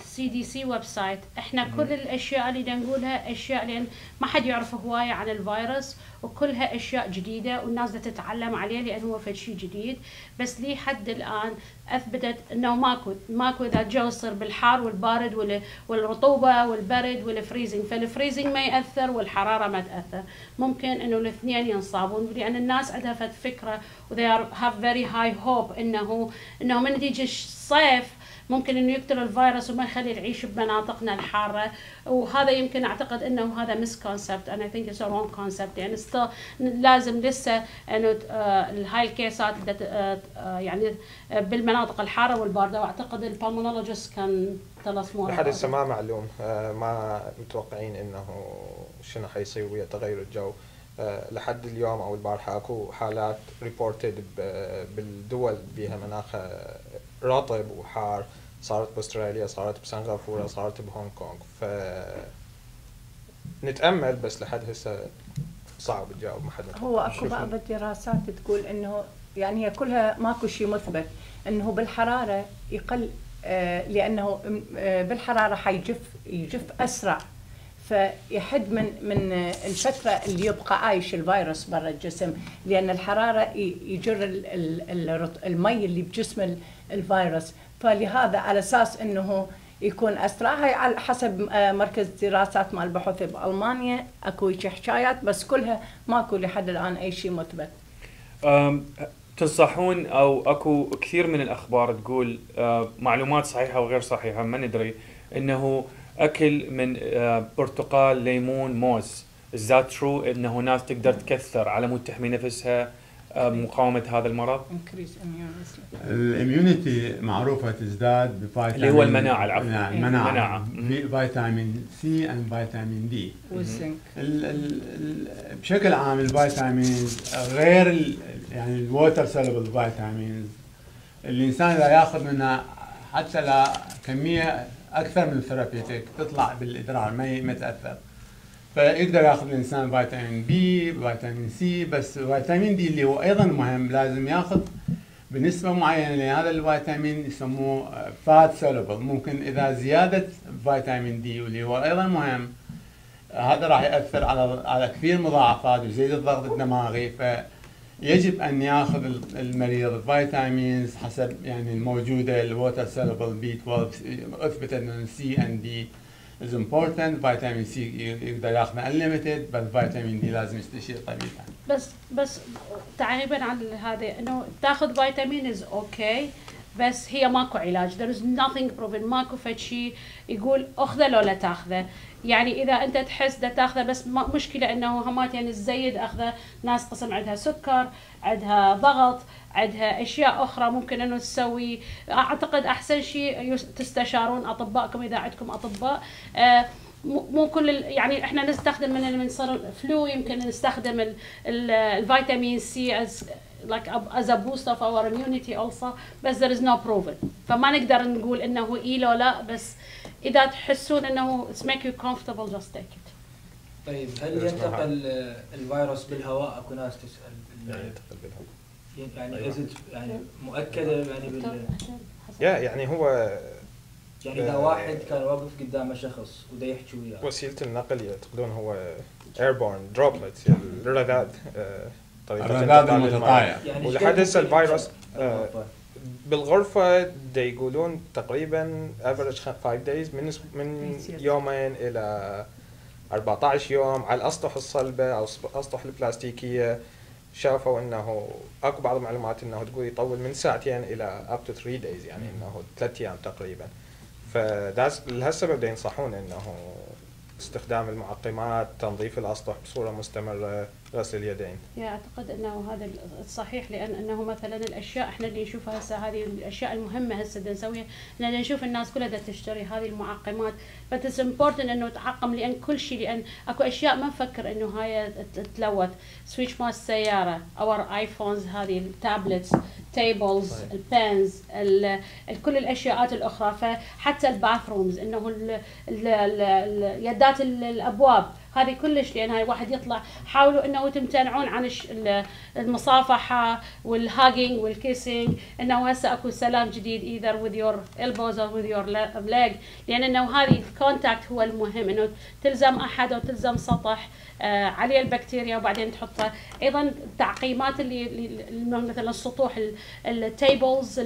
ال CDC website إحنا كل الأشياء اللي نقولها أشياء لأن ما حد يعرف هواية عن الفيروس وكلها أشياء جديدة والناس بدها تتعلم عليه لأن هو فد شيء جديد. بس لي حد الآن أثبتت إنه ماكو ماكو إذا الجو يصير بالحار والبارد وال- والرطوبة والبرد وال freezing. فال freezing ما يأثر والحرارة ما تأثر. ممكن إنه الاثنين ينصابون لأن الناس عندها فد فكرة و they are have very high hope. إنه انه من تيجي الصيف ممكن إنه يقتل الفيروس وما يخليه يعيش بمناطقنا الحارة. وهذا يمكن أعتقد إنه هذا misconcept أنا think it's wrong concept يعني still لازم لسه إنه آه، هاي ال cases آه، آه، يعني بالمناطق الحارة والباردة. وأعتقد ال pulmonologist can tell us more لحد هسه ما معلوم. ما متوقعين إنه شنو حيصير ويا تغير الجو. لحد اليوم أو البارحة أكو حالات reported بالدول بها مناخ آه، رطب وحار صارت بأستراليا صارت بسنغافورة صارت بهونغ كونغ. ف نتأمل بس لحد هسه صعب تجاوب ما حد. هو أكو. بعض الدراسات تقول إنه يعني هي كلها ماكو شيء مثبت إنه بالحرارة يقل آه، لأنه آه، بالحرارة حيجف يجف أسرع. فيحد من من آه، الفترة اللي يبقى عايش الفيروس برا الجسم لأن الحرارة يجر المي اللي بجسم ال- الفيروس. فلهذا على أساس إنه يكون اسرع هاي على حسب آه، مركز دراسات مال البحوث بألمانيا أكو حكايات بس كلها ماكو لحد الآن أي شيء مثبت. تنصحون أو أكو كثير من الأخبار تقول أه، معلومات صحيحة وغير صحيحة ما ندري إنه أكل من أه، برتقال ليمون موز. Is that true انه ناس تقدر تكثر على مود تحمي نفسها أه، مقاومة هذا المرض؟ increase immunity. ال immunity معروفة تزداد بفيتامين اللي هو المناعة، العفو. نعم، المناعة. المناعه مم. فيتامين C and فيتامين D والزنك ال ال ال بشكل عام ال vitamins غير ال يعني ال water soluble vitamins الإنسان إذا ياخذ منها حتى لا كمية أكثر من therapeutic تطلع بالادرار ما تاثر فيقدر ياخذ الإنسان فيتامين B فيتامين C بس فيتامين D اللي هو أيضا مهم لازم ياخذ بنسبة معينة لأن هذا الفيتامين يسموه fat soluble ممكن إذا زيادة فيتامين D واللي هو أيضا مهم هذا راح يأثر على على كثير مضاعفات ويزيد الضغط الدماغي فيجب أن يأخذ المريض ال vitamins حسب يعني الموجودة ال water soluble B 12 أثبت ان ال C and D is important. فيتامين C يقدر ياخذه unlimited بس فيتامين D لازم يستشير طبيب بس بس تعقيبا على هذا إنه تأخذ vitamins okay بس هي ماكو علاج. There is nothing proven. ماكو فد شيء يقول أخذه لو لا تأخذه. يعني إذا أنت تحس ده تاخذه بس مشكلة إنه همات يعني الزيد أخذه ناس قسم عندها سكر عندها ضغط عندها أشياء أخرى ممكن إنه تسوي. أعتقد أحسن شيء تستشارون اطبائكم إذا عندكم أطباء. آه مو كل يعني إحنا نستخدم من من صار فلو يمكن نستخدم ال- ال- الفيتامين سي like a- as a boost of our immunity also بس there is no proven. فما نقدر نقول إنه اي لو لا بس إذا تحسون إنه it's make you comfortable just take it. طيب هل ينتقل آه، الفيروس بالهواء؟ أكو ناس تسأل. يعني ينتقل بالهواء. يعني أيوة. يعني مؤكدة يعني بال يا يعني هو يعني إذا آه، واحد كان واقف قدامه شخص ودا يحكي وياه. وسيلة النقل يعتقدون هو airborne droplet يعني الرذاذ آه، طريقة الرذاذ. المتطاير. يعني ولحد هسه الفيروس، بالغرفة دا يقولون تقريبا average 5 days من من يومين إلى 14 يوم على الاسطح الصلبة أو الاسطح البلاستيكية. شافوا إنه أكو بعض المعلومات إنه تقول يطول من ساعتين إلى up to 3 days يعني إنه ثلاث أيام تقريبا. ف that's لهالسبب دا ينصحون إنه استخدام المعقمات تنظيف الأسطح بصورة مستمرة. غسل اليدين. يا أعتقد أنه هذا الصحيح لأن أنه مثلا الأشياء إحنا اللي نشوفها هسه هذه الأشياء المهمة هسه بدنا نسويها. ان نشوف الناس كلها بدها تشتري هذه المعقمات. بس important إنه تعقم لأن كل شيء لأن أكو أشياء ما نفكر إنه هاي تلوث. switch مال السياره or iPhones هذه ال tablets tables. ال pens ال- ال- كل الأشياءات الأخرى. فحتى ال bathrooms إنه ال- ال- ال- ال- يدات ال- الأبواب. هذه كلش لأن هاي واحد يطلع. حاولوا إنه تمتنعون عن المصافحة وال hugging وال kissing إنه هسه أكو سلام جديد with your elbows or with your le- leg. لأن إنه هذه ال contact هو المهم. إنه تلزم أحد أو تلزم سطح. عليه البكتيريا وبعدين تحطها أيضا التعقيمات اللي, مثلا السطوح ال tables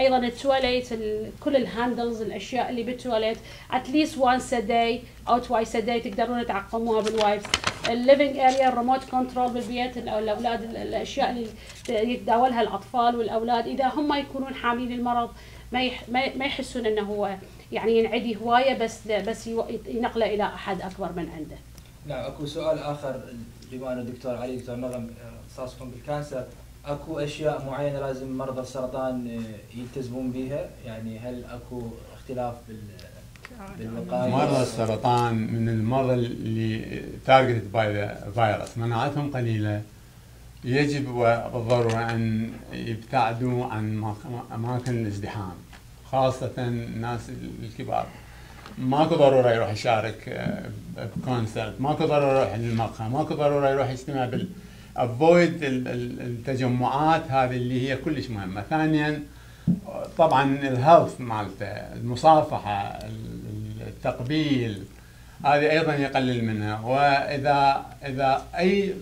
أيضا التواليت ال- كل ال handles الأشياء اللي بالتواليت. least once a day أو twice a day تقدرون تعقموها بال wipes. ال living area ال remote control بالبيت ال- الأولاد ال- الأشياء اللي يتداولها الأطفال والأولاد. إذا هم يكونون حاملين المرض ما ما يحسون إنه هو يعني ينعدي هواية بس بس ينقله إلى أحد أكبر من عنده. نعم اكو سؤال آخر بما ان الدكتور علي دكتور نغم آه، اختصاصكم بال cancer. اكو أشياء معينة لازم مرضى السرطان آه، يلتزمون بها يعني هل اكو اختلاف بال بالوقاية؟ مرضى السرطان من المرضى اللي targeted by virus مناعتهم قليلة. يجب بالضروره أن يبتعدوا عن أماكن الازدحام خاصة الناس الكبار. ماكو ضرورة يروح يشارك آه، ب concert. ماكو ضرورة يروح للمقهى ماكو ضرورة يروح يجتمع بال avoid التجمعات هذه اللي هي كلش مهمة. ثانيا طبعا ال health مالته المصافحة التقبيل هذه أيضا يقلل منها. واذا إذا اي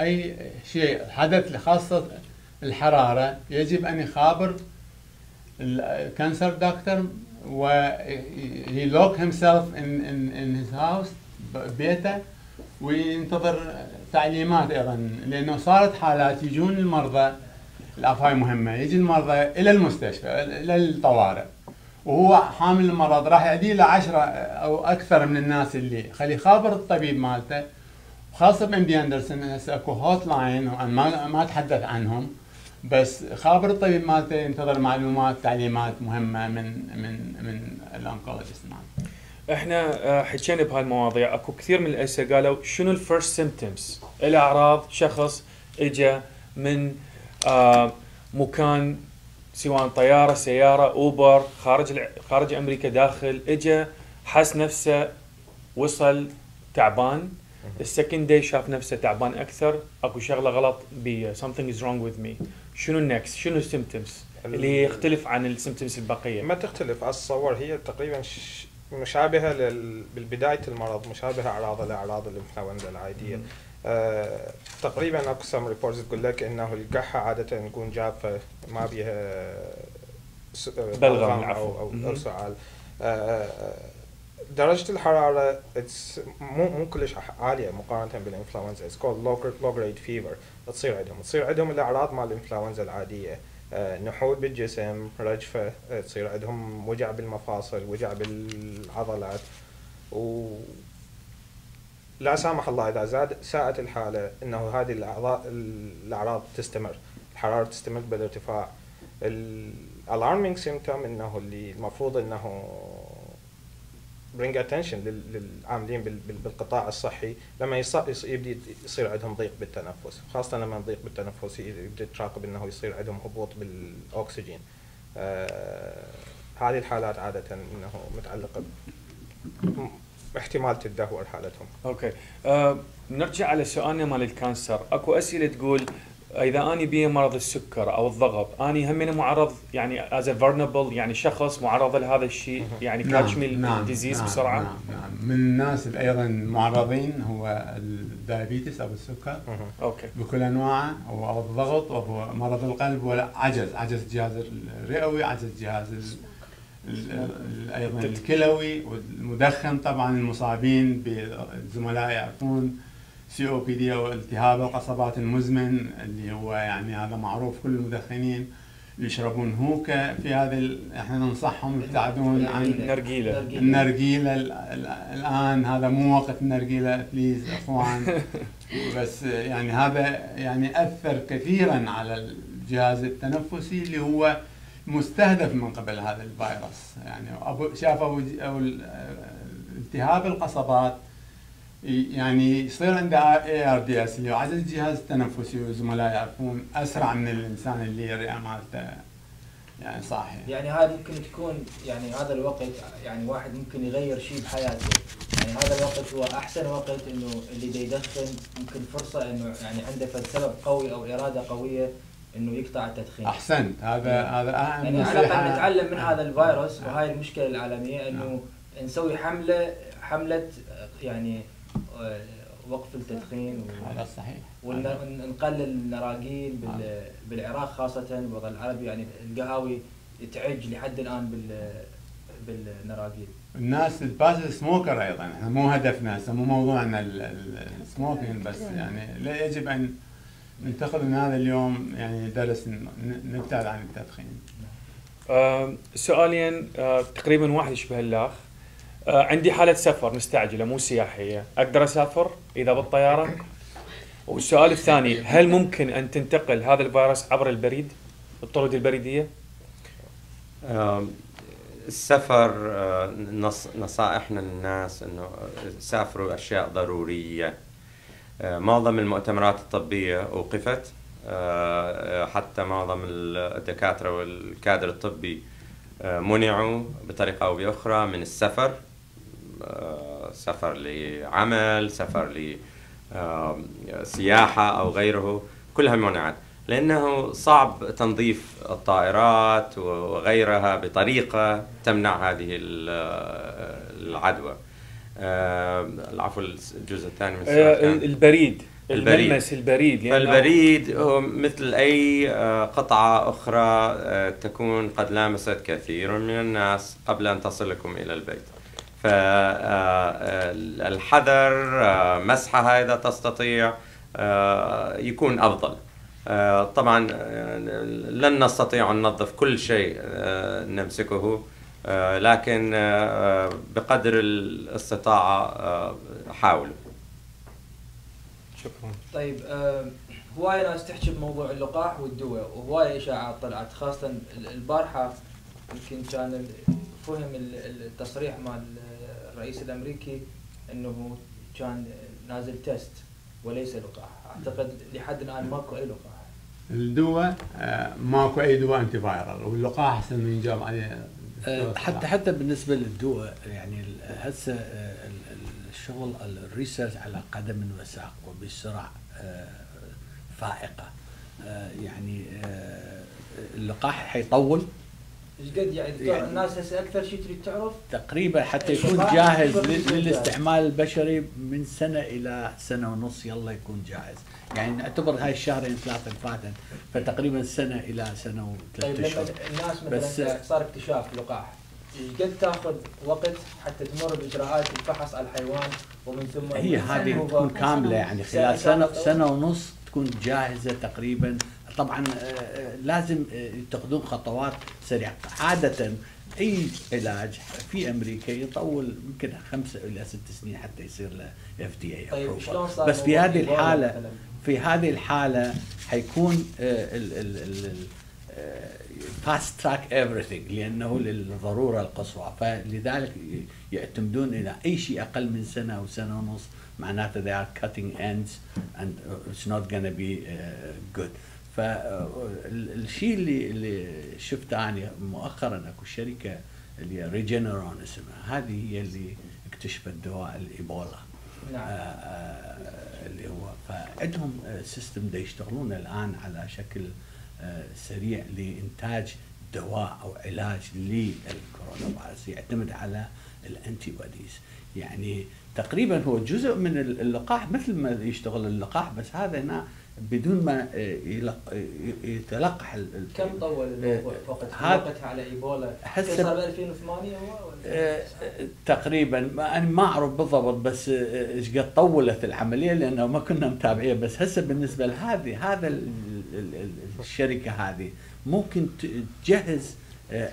أي شيء حدث خاصة الحرارة يجب أن يخابر ال cancer doctor و he lock himself in in in his house بيته وينتظر تعليمات أيضا. لأنه صارت حالات يجون المرضى الاف هاي مهمه يجي المرضى إلى المستشفى إلى الطوارئ. وهو حامل المرض راح يعدي له 10 أو أكثر من الناس اللي خلي يخابر الطبيب مالته. خاصة ب MD Anderson هسه أكو hotline ما ما أتحدث عنهم. بس خابر الطبيب مالته ينتظر معلومات تعليمات مهمة من من من ال oncologist مالته. إحنا آه، حكينا بهالمواضيع اكو كثير من الأسئلة قالوا شنو ال first symptoms الأعراض شخص اجى من آه، مكان سواء طيارة سيارة أوبر خارج خارج أمريكا داخل اجى حس نفسه وصل تعبان ال second day شاف نفسه تعبان أكثر. أكو شغلة غلط ب something is wrong with me. شنو ال next شنو ال symptoms اللي يختلف عن ال symptoms البقية. ما تختلف اتصور هي تقريبا ش- مشابهة لل... بالبداية المرض مشابهة أعراض الأعراض الانفلونزا العادية. آه تقريبا أكو some reports تقول لك إنه القحة عادة تكون جافه ما بيها س- آه، بلغم، أو. أو. أو سعال. آه، آه، درجة الحرارة it's مو مو كلش عالية مقارنة بالإنفلونزا. It's called low, low grade fever. تصير عندهم. تصير عندهم الأعراض مال الإنفلونزا العادية. آه، نحول بالجسم رجفة آه، تصير عندهم وجع بالمفاصل وجع بالعضلات. و لا سامح الله إذا زاد ساءت الحالة إنه هذه الأعراض تستمر. الحرارة تستمر بالارتفاع. ال alarming symptom إنه اللي المفروض إنه attention لل- للعاملين بال- بال- بالقطاع الصحي لما يبدي يصير عندهم ضيق بالتنفس خاصة لما ضيق بالتنفس يبدي تراقب إنه يصير عندهم هبوط بالأكسجين. آه هذه الحالات عادة إنه متعلقة احتمال تدهور حالتهم. okay. آه نرجع على سؤالنا مال ال cancer. أكو أسئلة تقول إذا أني بي مرض السكر أو الضغط أني هم معرض يعني is vulnerable يعني شخص معرض لهذا الشيء يعني catch me ال disease بسرعة. نعم نعم. من الناس اللي أيضا معرضين هو ال diabetes أو السكر okay. بكل أنواعه أو الضغط أو مرض القلب ولا عجز عجز الجهاز الرئوي عجز الجهاز ال- ال- ال- أيضا الكلوي والمدخن طبعا المصابين بالزملاء يعرفون COPD أو التهاب القصبات المزمن اللي هو يعني هذا معروف كل المدخنين يشربون hookah في هذا ال- إحنا ننصحهم يبتعدون عن نرجيله النرجيلة ال- ال- الآن هذا مو وقت النرجيلة please إخوان. بس يعني هذا يعني أثر كثيرا على الجهاز التنفسي اللي هو مستهدف من قبل هذا الفيروس. يعني أبو شاف ابو ج- أو ال- التهاب القصبات يعني يصير عنده ARDS اللي هو عجز الجهاز التنفسي والزملاء يعرفون أسرع من الإنسان اللي الرئه مالته. يعني صاحيه يعني هاي ممكن تكون يعني هذا الوقت يعني واحد ممكن يغير شيء بحياته. يعني هذا الوقت هو أحسن وقت إنه اللي دا يدخن ممكن فرصة إنه يعني عنده فد سبب قوي أو إرادة قوية إنه يقطع التدخين. أحسنت. هذا هذا أهم يعني على الأقل. نتعلم من هذا الفيروس وهاي المشكلة العالمية إنه نسوي حمله حملة آه، يعني آه، وقف التدخين هذا صحيح. ون- ون- نقلل النراجيل بال- بالعراق خاصة بالوطن العربي يعني القهاوي تعج لحد الآن بال بالنراجيل الناس ال passive smoker أيضا إحنا مو هدفنا هسه مو موضوعنا ال- ال- ال smoking بس يعني لا يجب أن ننتقل من هذا اليوم يعني درس ن- نبتعد عن التدخين. آه، سؤالين آه، تقريبا واحد يشبه الاخ آه، عندي حالة سفر مستعجلة مو سياحية. أقدر أسافر إذا بالطيارة؟ والسؤال الثاني هل ممكن أن تنتقل هذا الفيروس عبر البريد الطرق البريدية؟ السفر آه، نص نصائحنا للناس إنه سافروا أشياء ضرورية. آه، معظم المؤتمرات الطبية أوقفت. آه، آه، حتى معظم الدكاترة والكادر الطبي آه، منعوا بطريقة أو بأخرى من السفر. آه، سفر لعمل سفر لسياحه أو غيره كلها منعت لأنه صعب تنظيف الطائرات وغيرها بطريقة تمنع هذه ال- العدوى. آه، العفو الجزء الثاني من السؤال آه،. البريد البريد. الملمس البريد لأنه- فالبريد هو مثل أي آه، قطعة أخرى آه، تكون قد لامست كثير من الناس قبل أن تصلكم إلى البيت فالحذر مسحها إذا تستطيع آه، يكون أفضل. آه، طبعا آه، لن نستطيع أن ننظف كل شيء نمسكه لكن بقدر الاستطاعة حاولوا. شكرا. طيب هواية ناس تحكي بموضوع اللقاح والدواء وهواية إشاعات طلعت خاصة ال- البارحة يمكن كان فهم ال- التصريح مال الرئيس الأمريكي أنه كان نازل test وليس لقاح. أعتقد لحد الآن ماكو أي لقاح. الدواء آه، ماكو أي دواء antiviral واللقاح أحسن من يجاوب عليه آه، حتى حتى بالنسبة للدواء يعني هسه آه، ال- ال- الشغل الريسيرش على قدم وساق وبسرعة آه، فائقة. آه، يعني آه، اللقاح حيطول. إيش قد يعني يعني- الناس هسه أكثر شيء تريد تعرف؟ تقريبا حتى يكون جاهز. للاستعمال البشري من سنة إلى سنة ونص يلا يكون جاهز. يعني نعتبر هاي الشهرين ثلاثة فاتن فتقريبا سنة إلى سنة طيب وثلاث لما اشهر الناس بس- مثلا صار اكتشاف لقاح إيش قد تاخذ وقت حتى تمر بإجراءات الفحص على الحيوان ومن ثم هي هذه تكون كاملة يعني خلال سنة سنة ونص تكون جاهزة تقريبا طبعا آه، آه، لازم آه، يتخذون خطوات سريعة. عادة أي علاج في أمريكا يطول يمكن خمسه إلى ست سنين حتى يصير له اف دي اي طيب بس في هذه الحالة؟ في هذه الحالة حيكون fast track everything لأنه للضرورة القصوى. فلذلك يعتمدون إلى أي شيء أقل من سنة أو سنة ونص معناته they are cutting edges and it's not to be uh, good. فالشيء اللي اللي شفته أنا مؤخرا أكو شركة اللي هي ريجنرون اسمها هذه هي اللي اكتشفت دواء الإيبولا. نعم. آه، آه، اللي هو فعندهم system دا يشتغلون الآن على شكل آه، سريع لإنتاج دواء أو علاج للكورونا فيروس يعتمد على ال antibodies يعني تقريبا هو جزء من اللقاح مثل ما يشتغل اللقاح بس هذا هنا بدون ما آه، يتلقح ال- كم طول الموضوع وقتها على إيبولا؟ هسه- صار ب 2008 هو ولا؟ آه، تقريبا ما أنا ما أعرف بالضبط بس آه، إيش قد طولت العملية لأنه ما كنا متابعين بس هسه بالنسبة لهذه هذا ال- ال- ال- الشركة هذه ممكن تجهز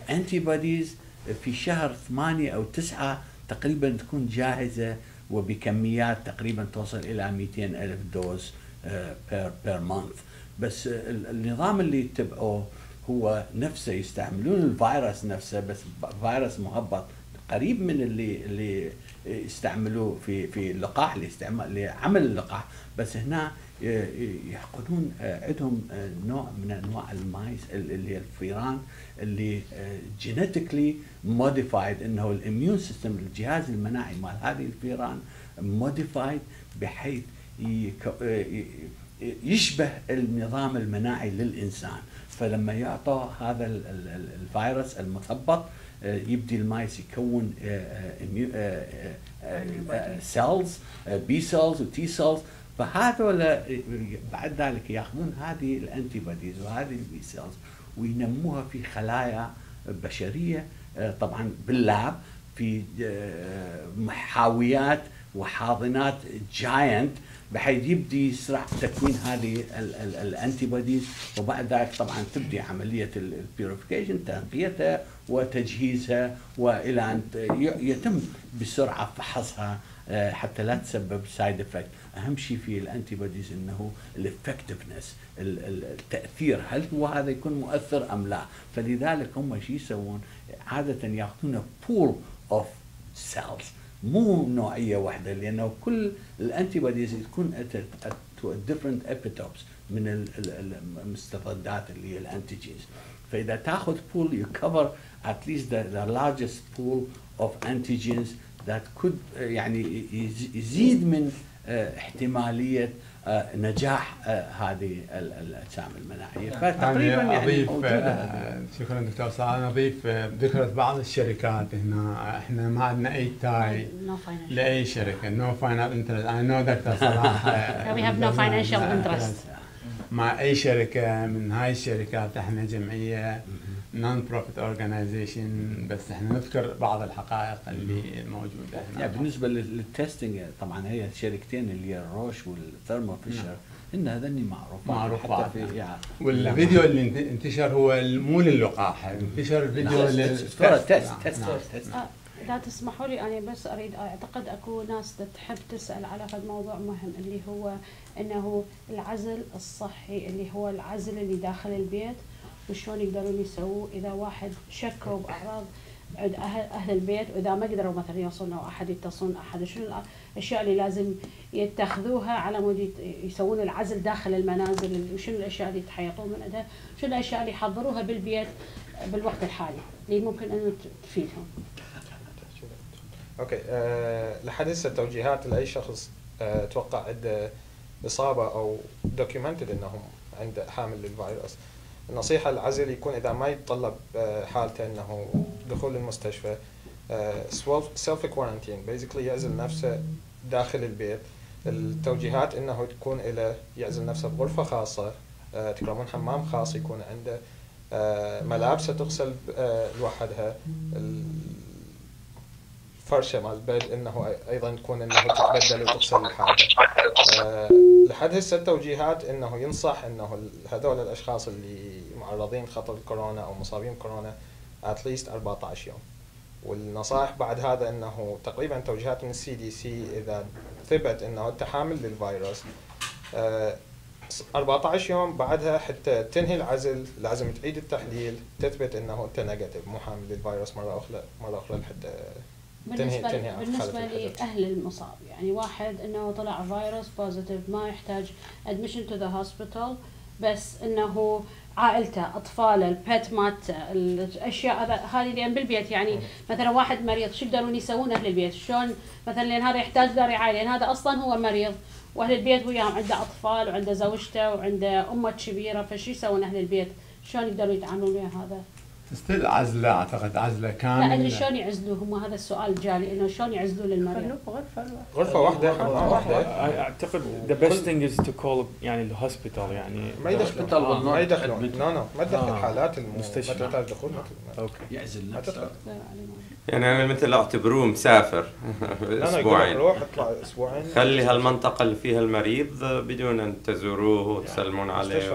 antibodies في شهر ثمانية أو تسعة تقريبا تكون جاهزة وبكميات تقريبا توصل إلى 200 ألف dose per per month بس آه، ال- النظام اللي يتبعوه هو نفسه يستعملون الفيروس نفسه بس فيروس مثبط قريب من اللي اللي يستعملوه في في اللقاح لاستعمال لعمل اللقاح. بس هنا يحقنون آه، عندهم آه، نوع من أنواع ال mice ال- اللي هي الفيران اللي genetically modified إنه ال immune system الجهاز المناعي مال هذه الفيران modified بحيث آه، يشبه النظام المناعي للإنسان. فلما يعطى هذا ال- ال- ال- الفيروس المثبط آه، يبدي ال mice يكون cells B cells و T cells فهذول بعد ذلك ياخذون هذه ال antibodies وهذه ال B cells وينموها في خلايا بشرية آه، طبعا بال lab في آه، محاويات وحاضنات giant بحيث يبدي يسرع تكوين هذه ال antibodies وبعد ذلك طبعا تبدي عملية ال purification تنقيتها وتجهيزها وإلى أن يتم بسرعة فحصها آه، حتى لا تسبب side effect أهم شيء في ال antibodies إنه ال effectiveness التاثير هل هو هذا يكون مؤثر أم لا؟ فلذلك هم شو يسوون؟ عادة يأخذون pool of cells مو نوعية واحدة لأنه كل ال antibodies تكون to different epitopes من ال- ال- المستضدات اللي هي ال antigens فإذا تأخذ pool you cover the, the largest pool of antigens that could uh, يعني يز- يزيد من uh, احتمالية نجاح uh, هذه ال- الأجسام المناعية. فتقريبا أنا يعني أضيف. آه، شكرا دكتور صالح. أنا أضيف آه، ذكرت بعض الشركات هنا. إحنا ما عندنا أي tie. لأي شركة. no financial interest I know دكتور صلاح آه، We have no financial آه، interest. مع أي شركة من هاي الشركات إحنا جمعية. non profit organization بس إحنا نذكر بعض الحقائق اللي موجودة هنا. يعني بالنسبة لل- لل testing طبعا هي الشركتين اللي هي الروش والثيرمو فيشر إن هذني معروف معروفات، حتى نعم. في يعني والفيديو اللي انت- انتشر هو مو للقاح انتشر فيديو نعم. لل صورة تست نعم، تست نعم. تست. آه، إذا تسمحوا لي أنا بس أريد أعتقد أكو ناس تحب تسأل على هذا الموضوع مهم اللي هو أنه العزل الصحي اللي هو العزل اللي داخل البيت. وشلون يقدرون يسووه إذا واحد شكوا بأعراض عند أهل, أهل البيت وإذا ما قدروا مثلا يوصلون أو أحد يتصلون أحد شنو الأشياء اللي لازم يتخذوها على مود يسوون العزل داخل المنازل وشنو الأشياء اللي يتحيطون من عندها شنو الأشياء اللي يحضروها بالبيت بالوقت الحالي اللي ممكن أنه تفيدهم. okay أه لحد هسه التوجيهات لأي شخص أه توقع عنده إصابة أو documented إنهم عنده حامل للفيروس النصيحه العزل يكون إذا ما يتطلب أه حالته إنه دخول المستشفى self quarantine basically يعزل نفسه داخل البيت. التوجيهات إنه تكون له يعزل نفسه بغرفة خاصة أه تكرمون حمام خاص يكون عنده أه ملابسه تغسل لوحدها. فرشه مال البيت إنه أيضا تكون إنه تتبدل وتغسل لحالها. أه لحد هسه التوجيهات إنه ينصح إنه هذول الأشخاص اللي معرضين خطر الكورونا أو مصابين كورونا at least 14 يوم. والنصائح بعد هذا إنه تقريبا توجيهات من ال CDC إذا ثبت إنه انت حامل للفيروس أه 14 يوم بعدها حتى تنهي العزل لازم تعيد التحليل تثبت إنه أنت negative مو حامل للفيروس مرة أخرى مرة أخرى تنهي- بالنسبة تنهي بالنسبة. لأهل المصاب. يعني واحد إنه طلع فيروس positive ما يحتاج admission to the hospital بس إنه عائلته أطفاله البيت مات الأشياء هذا- هذه لأن بالبيت يعني مثلا واحد مريض شو يقدرون يسوون أهل البيت؟ شلون مثلا لأن هذا يحتاج له رعاية؟ لأن هذا أصلا هو مريض وأهل البيت وياهم عنده أطفال وعنده زوجته وعنده أمه كبيرة فشو يسوون أهل البيت؟ شلون يقدرون يتعاملون ويا هذا؟ ستيل عزلة أعتقد عزلة لا كامله أدري شلون يعزلوه هم هذا السؤال جالي إنه شلون يعزلوه للمريض؟ الواحد. غرفة واحدة. حمام واحدة. أعتقد the best thing is to call يعني الهوسبيتال يعني. ما will ما admit. نو نو ما تدخل آه. حالات المو ما. تحتاج دخول. أوكي. يعزل ما تدخل. لا يعني أنا مثل أعتبروه مسافر. أنا أسبوعين. روح اطلع أسبوعين. خلي هالمنطقة اللي فيها المريض بدون أن تزوروه وتسلمون عليه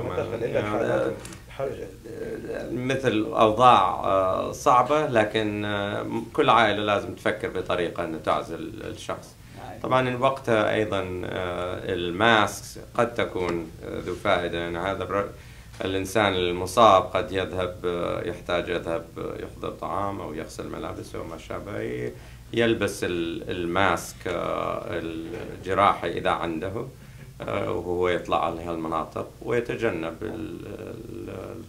مثل أوضاع آه، صعبة لكن آه، كل عائلة لازم تفكر بطريقة أن تعزل الشخص. طبعا وقتها أيضا آه، الماسك قد تكون ذو فائدة. يعني هذا الإنسان المصاب قد يذهب يحتاج يذهب يحضر طعام أو يغسل ملابسه وما شابه يلبس ال- الماسك الجراحي إذا عنده. وهو يطلع على هالمناطق ويتجنب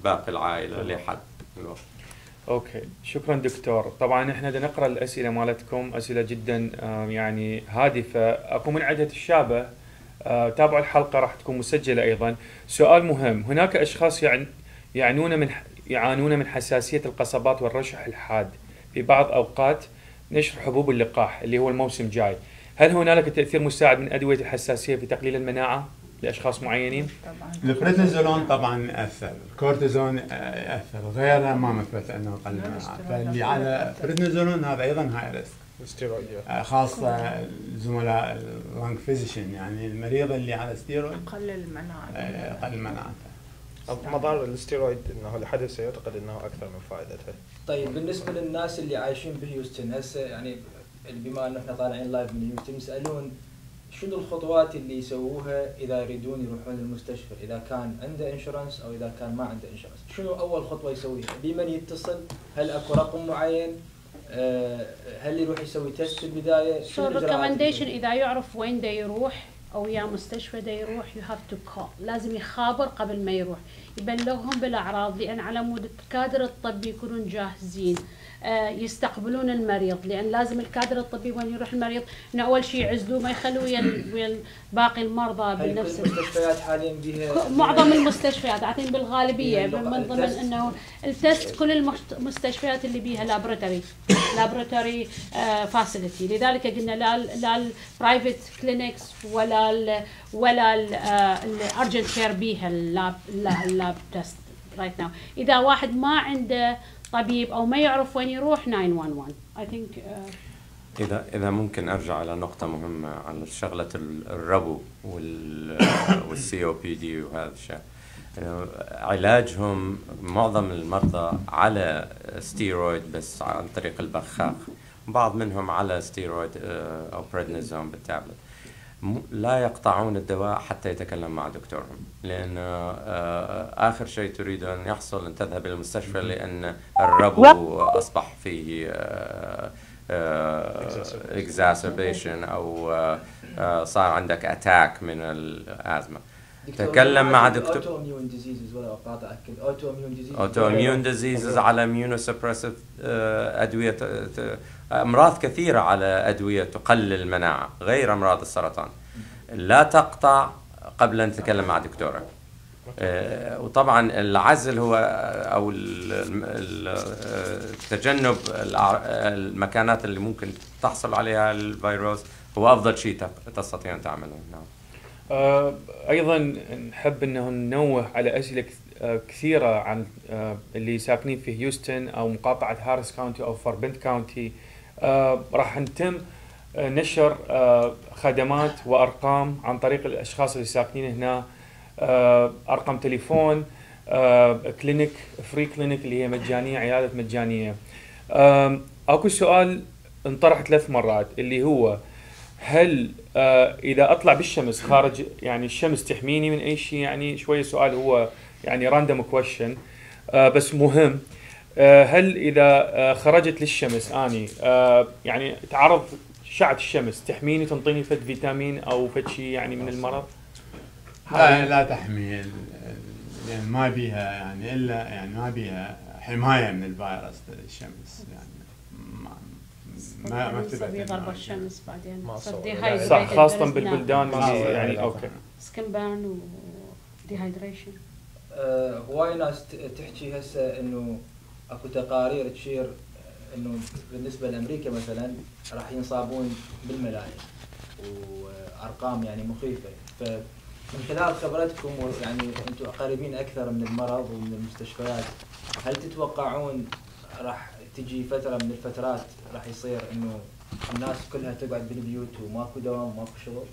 باقي العائلة لحد الوقت. أوكي. شكرا دكتور. طبعا إحنا نقرأ الأسئلة مالتكم أسئلة جدا آه، يعني هادفة. اكو من عدة الشابه آه، تابعوا الحلقة راح تكون مسجلة أيضا. سؤال مهم. هناك أشخاص يعن- يعانون من يعانون من حساسية القصبات والرشح الحاد. في بعض أوقات نشر حبوب اللقاح اللي هو الموسم جاي هل هنالك تأثير مساعد من أدوية الحساسية في تقليل المناعة لأشخاص معينين؟ طبعا البريدنيزولون طبعا يأثر. الكورتيزون يأثر. غيرها ما مثبت أنه يقلل المناعه فاللي على بريدنيزولون هذا أيضا high risk الستيرويدات خاصة الزملاء ال lung physician يعني المريض اللي على ستيرويد قلل المناعة. آه، قل مناعته مضار الستيرويد إنه الحدث سيعتقد إنه أكثر من فائدته؟ طيب بالنسبة للناس اللي عايشين بهيوستن هسه يعني بما انه إحنا طالعين live من هيوستن يسألون شنو الخطوات اللي يسووها إذا يريدون يروحون المستشفى إذا كان عنده insurance أو إذا كان ما عنده insurance شنو أول خطوة يسويها؟ بمن يتصل؟ هل أكو رقم معين؟ آه، هل يروح يسوي test في البداية؟ so شنو الإجراءات اللي recommendation يسويها؟ إذا يعرف وين دا يروح أو يا مستشفى دا يروح you have to call لازم يخابر قبل ما يروح. يبلغهم بالأعراض لأن على مود الكادر الطبي يكونون جاهزين. يستقبلون المريض لأن لازم الكادر الطبي وين يروح المريض؟ إنه أول شيء يعزلوه ما يخلوه ويا باقي المرضى بنفس المستشفيات حاليا بها معظم المستشفيات أعطيني بالغالبية من ضمن إنه ال test كل المستشفيات اللي بيها laboratory laboratory facility لذلك قلنا لا لا ال private clinics ولا ال ولا ال urgent care بيها ال lab اللا- ال lab test right now إذا واحد ما عنده طبيب أو ما يعرف وين يروح 911 I think إذا إذا ممكن أرجع على نقطة مهمة على شغلة ال- الربو وال COPD وهذا الشيء. علاجهم معظم المرضى على ستيرويد بس عن طريق البخاخ. بعض منهم على ستيرويد آه، أو prednisone بال tablet. لا يقطعون الدواء حتى يتكلم مع دكتورهم. لأن آه، آخر شيء تريد أن يحصل أن تذهب إلى المستشفى لأن الربو أصبح فيه آه، آه، exacerbation. أو آه، آه، صار عندك attack من الأزمة. تكلم مع دكتور autoimmune diseases على immunosuppressive أدوية أمراض كثيرة على أدوية تقلل المناعة غير أمراض السرطان. لا تقطع قبل أن تتكلم مع دكتورك. آه، وطبعا العزل هو أو تجنب المكانات اللي ممكن تحصل عليها الفيروس. هو أفضل شيء تستطيع أن تعمله. نعم. آه، أيضا نحب إنه ننوه على أسئلة آه، كثيرة عن اللي ساكنين في هيوستن أو مقاطعة Harris County أو Fort Bend County. راح نتم آه، نشر آه، خدمات وأرقام عن طريق الأشخاص اللي ساكنين هنا. آه، أرقام تليفون آه، clinic free clinic اللي هي مجانية عيادة مجانية. أكو سؤال انطرح ثلاث مرات اللي هو هل آه إذا أطلع بالشمس خارج يعني الشمس تحميني من أي شيء؟ يعني شوية سؤال هو يعني random question آه بس مهم. آه هل إذا آه خرجت للشمس آني آه يعني تعرض أشعة الشمس تحميني تنطيني فد فيتامين أو فد شيء يعني من المرض؟ لا لا تحمي لأن ما بيها يعني إلا يعني ما بيها حماية من الفيروس الشمس يعني ما ما ما يصير ثبت ضربة شمس بعدين. dehydrated صح خاصة بالبلدان يعني okay. طبعاً. skin burn و dehydration. آه، هواي ناس تحكي هسه إنه أكو تقارير تشير إنه بالنسبة لأمريكا مثلا راح ينصابون بالملايين وأرقام يعني مخيفة فمن خلال خبرتكم يعني أنتم قريبين أكثر من المرض ومن المستشفيات هل تتوقعون راح تجي فترة من الفترات راح يصير إنه الناس كلها تقعد بالبيوت وماكو دوام وماكو شغل؟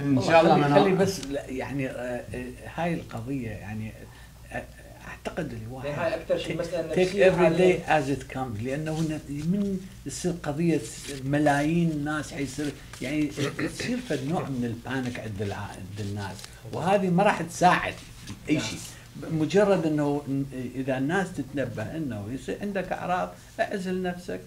إن شاء الله خلي, خلي بس لا، يعني آه، آه، هاي القضية يعني أعتقد الواحد لأن هاي أكثر شيء مساله نفسية every حالياً. day as it comes. لأنه من تصير قضية ملايين ناس حيصير يعني تصير فد نوع من البانيك عند عند الناس. وهذه ما راح تساعد أي شيء. مجرد إنه إذا الناس تتنبه إنه يصير عندك أعراض أعزل نفسك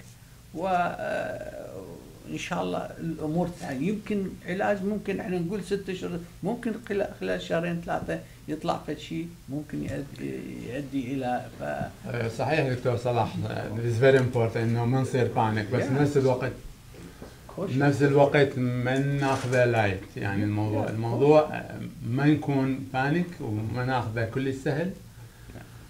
وان شاء الله الأمور تع- يمكن علاج ممكن إحنا نقول ست أشهر ممكن خلال شهرين ثلاثة يطلع فد شيء ممكن يؤدي, يؤدي إلى ف آه، صحيح دكتور صلاح it's very important إنه ما نصير panic بس Yeah. بنفس الوقت بنفس الوقت ما ناخذه light يعني الموضوع الموضوع ما نكون panic وما ناخذه كل سهل.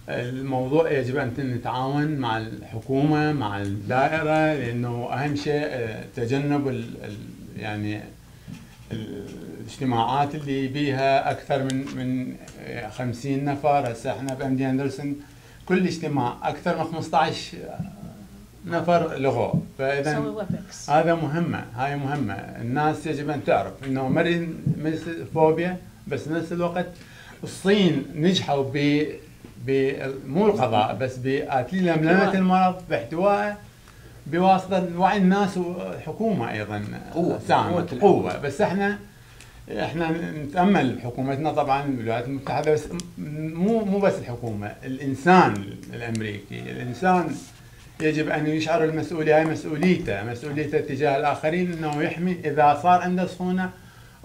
الموضوع يجب أن نتعاون مع الحكومة مع الدائرة لأنه أهم شيء آه، تجنب ال ال يعني ال- الاجتماعات اللي بيها أكثر من من 50 نفر. هسه إحنا بأم دي أندرسون كل اجتماع أكثر من 15 نفر لغوا فإذا هذا مهمة هاي مهمة. الناس يجب أن تعرف أنه مريض فوبيا بس بنفس الوقت الصين نجحوا ب مو القضاء بس لملمة احتواء. المرض باحتوائه بواسطة وعي الناس والحكومة أيضا قوة. ساهمت قوة بس إحنا إحنا نتأمل حكومتنا طبعا بالولايات المتحدة بس مو مو بس الحكومة الإنسان الأمريكي الإنسان يجب أن يشعر المسؤولية هاي مسؤوليته مسؤوليته تجاه الآخرين إنه يحمي إذا صار عنده سخونة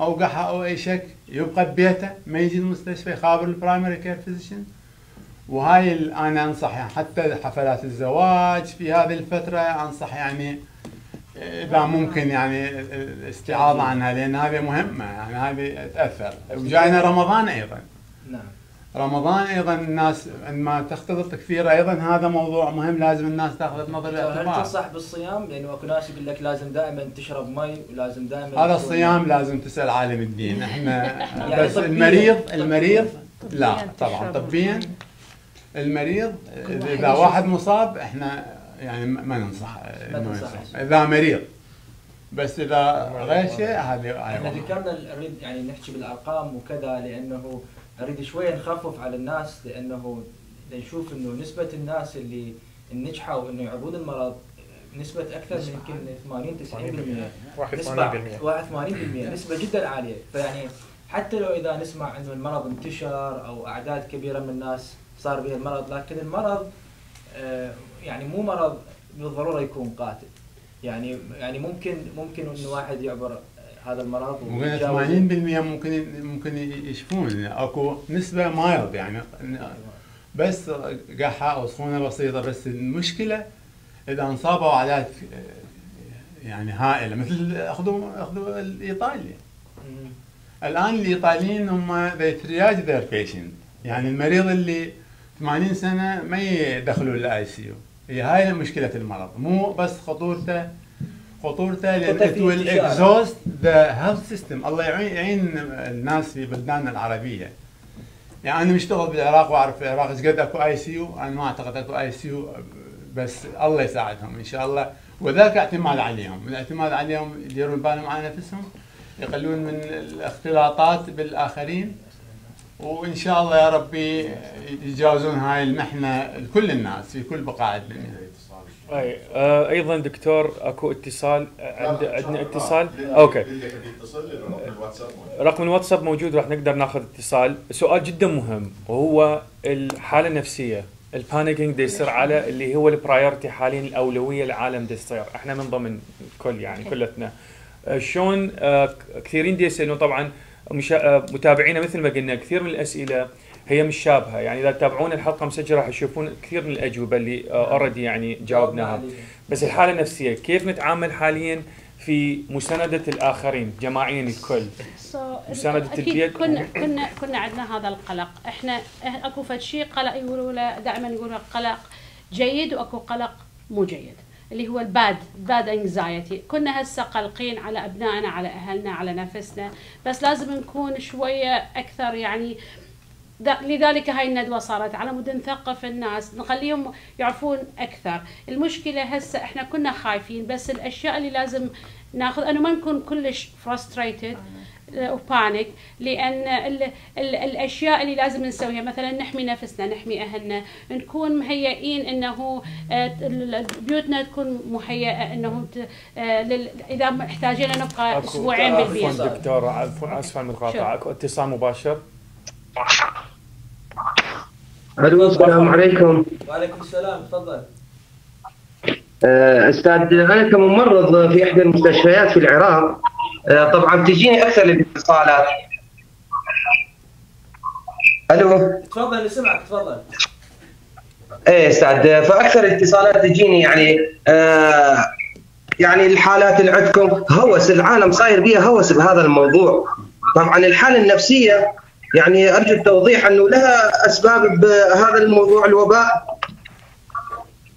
أو قحة أو أي شك يبقى ببيته ما يجي المستشفى يخابر ال primary care physician وهاي أنا أنصح يعني حتى حفلات الزواج في هذه الفترة أنصح يعني إذا ممكن يعني الاستعاضة عنها لأن هذه مهمة يعني هذه تأثر. وجاينا رمضان أيضا. نعم. رمضان أيضا الناس عندما تختلط كثير. أيضا هذا موضوع مهم لازم الناس تاخذ بنظر هل الاعتبار تنصح بالصيام؟ لأنه أكو ناس يقول لك لازم دائما تشرب مي ولازم دائما هذا الصيام لازم تسأل عالم الدين. إحنا يعني بس. المريض المريض لا طبعا. طبيا المريض إذا. واحد مصاب إحنا يعني ما ننصح إنه. إذا مريض. بس إذا غير شيء هذه إحنا ذكرنا نريد يعني نحكي بالأرقام وكذا لأنه نريد شوية نخفف على الناس لأنه نشوف إنه نسبة الناس اللي نجحوا انه يعرضون المرض نسبة أكثر من يمكن 80 90% نسبة 81% 81% نسبة جدا عالية. فيعني حتى لو إذا نسمع إنه المرض انتشر أو أعداد كبيرة من الناس صار بها المرض لكن المرض آه، يعني مو مرض بالضرورة يكون قاتل. يعني يعني ممكن ممكن إنه واحد يعبر آه، هذا المرض ممكن ويتجاوز- 80% ممكن ممكن يشفون أكو نسبة مايلد يعني. بس قحة أو سخونة بسيطة بس المشكلة إذا انصابوا أعداد يعني هائلة مثل أخذوا أخذوا الايطالي. الآن الإيطاليين هم they triage their patient. يعني المريض اللي 80 سنة ما يدخلوا ال ICU هي هاي مشكلة المرض. مو بس خطورته خطورته لأن exhaust the health system. الله يعين يعين الناس في بلداننا العربية. يعني أنا مشتغل بالعراق وأعرف العراق. إيش قد أكو ICU أنا ما أعتقد أكو ICU بس الله يساعدهم إن شاء الله. وذاك اعتماد عليهم. الاعتماد عليهم يديرون بالهم على نفسهم يقللون من الاختلاطات بالآخرين. وإن شاء الله يا ربي يتجاوزون هاي المحنه لكل الناس في كل بقاع الدنيا. اي آه أيضا دكتور أكو اتصال آه، عند عندنا اتصال؟ okay. الواتساب رقم الواتساب موجود راح نقدر ناخذ اتصال. سؤال جدا مهم وهو الحالة النفسية. ال panicking دي يصير على اللي هو ال priority حاليا الأولوية العالم دي يصير. إحنا من ضمن الكل يعني كلتنا. آه، شلون آه، كثيرين دي يسألون طبعا مشا- آه، متابعينا مثل ما قلنا كثير من الأسئلة هي مش شابهة. يعني إذا تتابعون الحلقة مسجلة راح تشوفون كثير من الأجوبة اللي اوريدي يعني جاوبناها. بس الحالة النفسية كيف نتعامل حاليا في مساندة الآخرين جماعيا الكل؟ So, مساندة البيت. كنا كنا كنا عندنا هذا القلق. إحنا أكو فد شيء قلق يقولوا له دائما يقولوا قلق جيد وأكو قلق مو جيد. اللي هو ال bad bad anxiety كنا هسه قلقين على أبنائنا على أهلنا على نفسنا. بس لازم نكون شوية أكثر يعني لذلك هاي الندوة صارت على مود نثقف الناس نخليهم يعرفون أكثر. المشكلة هسه إحنا كنا خايفين بس الأشياء اللي لازم ناخذ أنه ما نكون كلش frustrated. و panic لأن ال ال الأشياء اللي لازم نسويها مثلا نحمي نفسنا نحمي أهلنا نكون مهيئين إنه آه، بيوتنا تكون مهيئة انه آه، إذا احتاجنا نبقى أسبوعين بالبيت عفوا دكتور عفوا اسف على المقاطعه أكو اتصال مباشر. ألو السلام عليكم. وعليكم السلام تفضل. آه، أستاذ أنا كممرض في إحدى المستشفيات في العراق. آه، طبعا تجيني أكثر الاتصالات ألو؟ تفضل سمعك تفضل. إيه أستاذ فأكثر الاتصالات تجيني يعني آه يعني الحالات اللي عندكم هوس العالم صاير بيها هوس بهذا الموضوع. طبعا الحالة النفسية يعني أرجو التوضيح أنه لها أسباب بهذا الموضوع الوباء.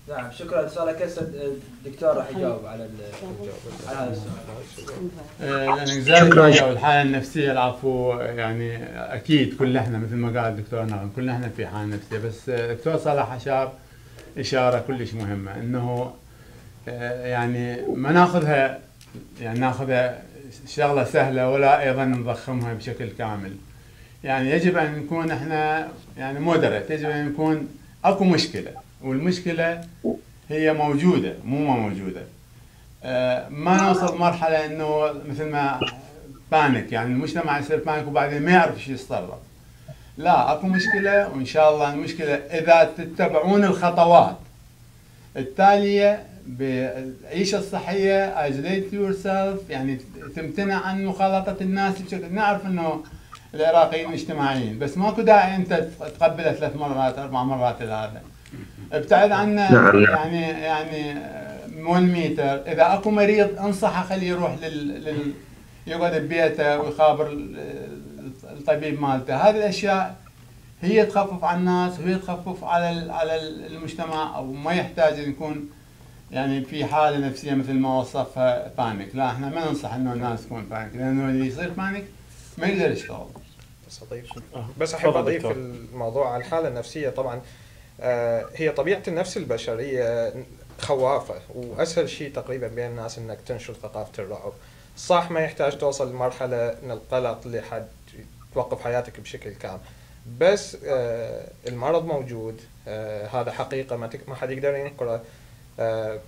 نعم شكرا. سؤالك الدكتور راح يجاوب على ال- على هذا السؤال. آه، الانكزايتي أو الحاله النفسية. العفو. يعني أكيد كلنا مثل ما قال الدكتور نغم كلنا في حالة نفسية. بس آه، دكتور صلاح أشار إشارة كلش مهمة إنه آه، يعني ما ناخذها يعني ناخذها شغلة سهلة ولا أيضا نضخمها بشكل كامل. يعني يجب أن نكون إحنا يعني مودريت يجب أن نكون أكو مشكلة والمشكلة هي موجودة مو ما موجودة. آه، ما نوصل مرحلة إنه مثل ما panic يعني المجتمع يصير panic وبعدين ما يعرف شو يتصرف. لا أكو مشكلة وإن شاء الله المشكلة إذا تتبعون الخطوات. التالية بالعيشه الصحية isolate yourself يعني تمتنع عن مخالطة الناس بشكل نعرف إنه العراقيين اجتماعيين بس ماكو داعي أنت تقبله ثلاث مرات أربع مرات هذا. ابتعد عنا نعم،. يعني يعني 1 متر إذا أكو مريض أنصحه خليه يروح لل, لل يقعد ببيته ويخابر ال- الطبيب مالته. هذه الأشياء هي تخفف على الناس وهي تخفف على ال- على ال- المجتمع أو ما يحتاج أن يكون يعني في حالة نفسية مثل ما وصفها panic. لا إحنا ما ننصح إنه الناس تكون panic لأنه اللي يصير panic ما يقدر يشتغل. بس أضيف آه، بس أحب أضيف. الموضوع على الحالة النفسية. طبعا هي طبيعة النفس البشرية خوافة وأسهل شيء تقريبا بين الناس إنك تنشر ثقافة الرعب. صح ما يحتاج توصل لمرحلة من القلق لحد توقف حياتك بشكل كامل. بس آه، المرض موجود آه، هذا حقيقة ما حد يقدر ينكره. آه،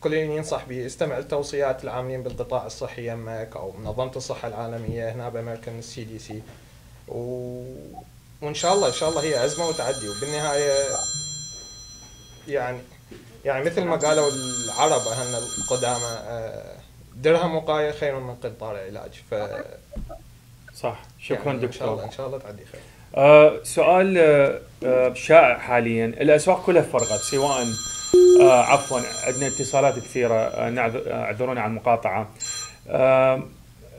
كل ينصح به استمع لتوصيات العاملين بالقطاع الصحي يمك أو منظمة الصحة العالمية هنا بأمريكان السي دي سي. و... وإن شاء الله إن شاء الله هي ازمه وتعدي. وبالنهاية يعني يعني مثل ما قالوا العرب اهلنا القدامى آه، درهم وقاية خير من قنطار علاج. ف صح. شكرا يعني إن شاء الله دكتور إن شاء الله تعدي خير. آه سؤال آه آه، شائع حاليا. الأسواق كلها فرغت سواء آه عفوا عندنا اتصالات كثيرة آه آه، اعذرونا عن المقاطعة. آه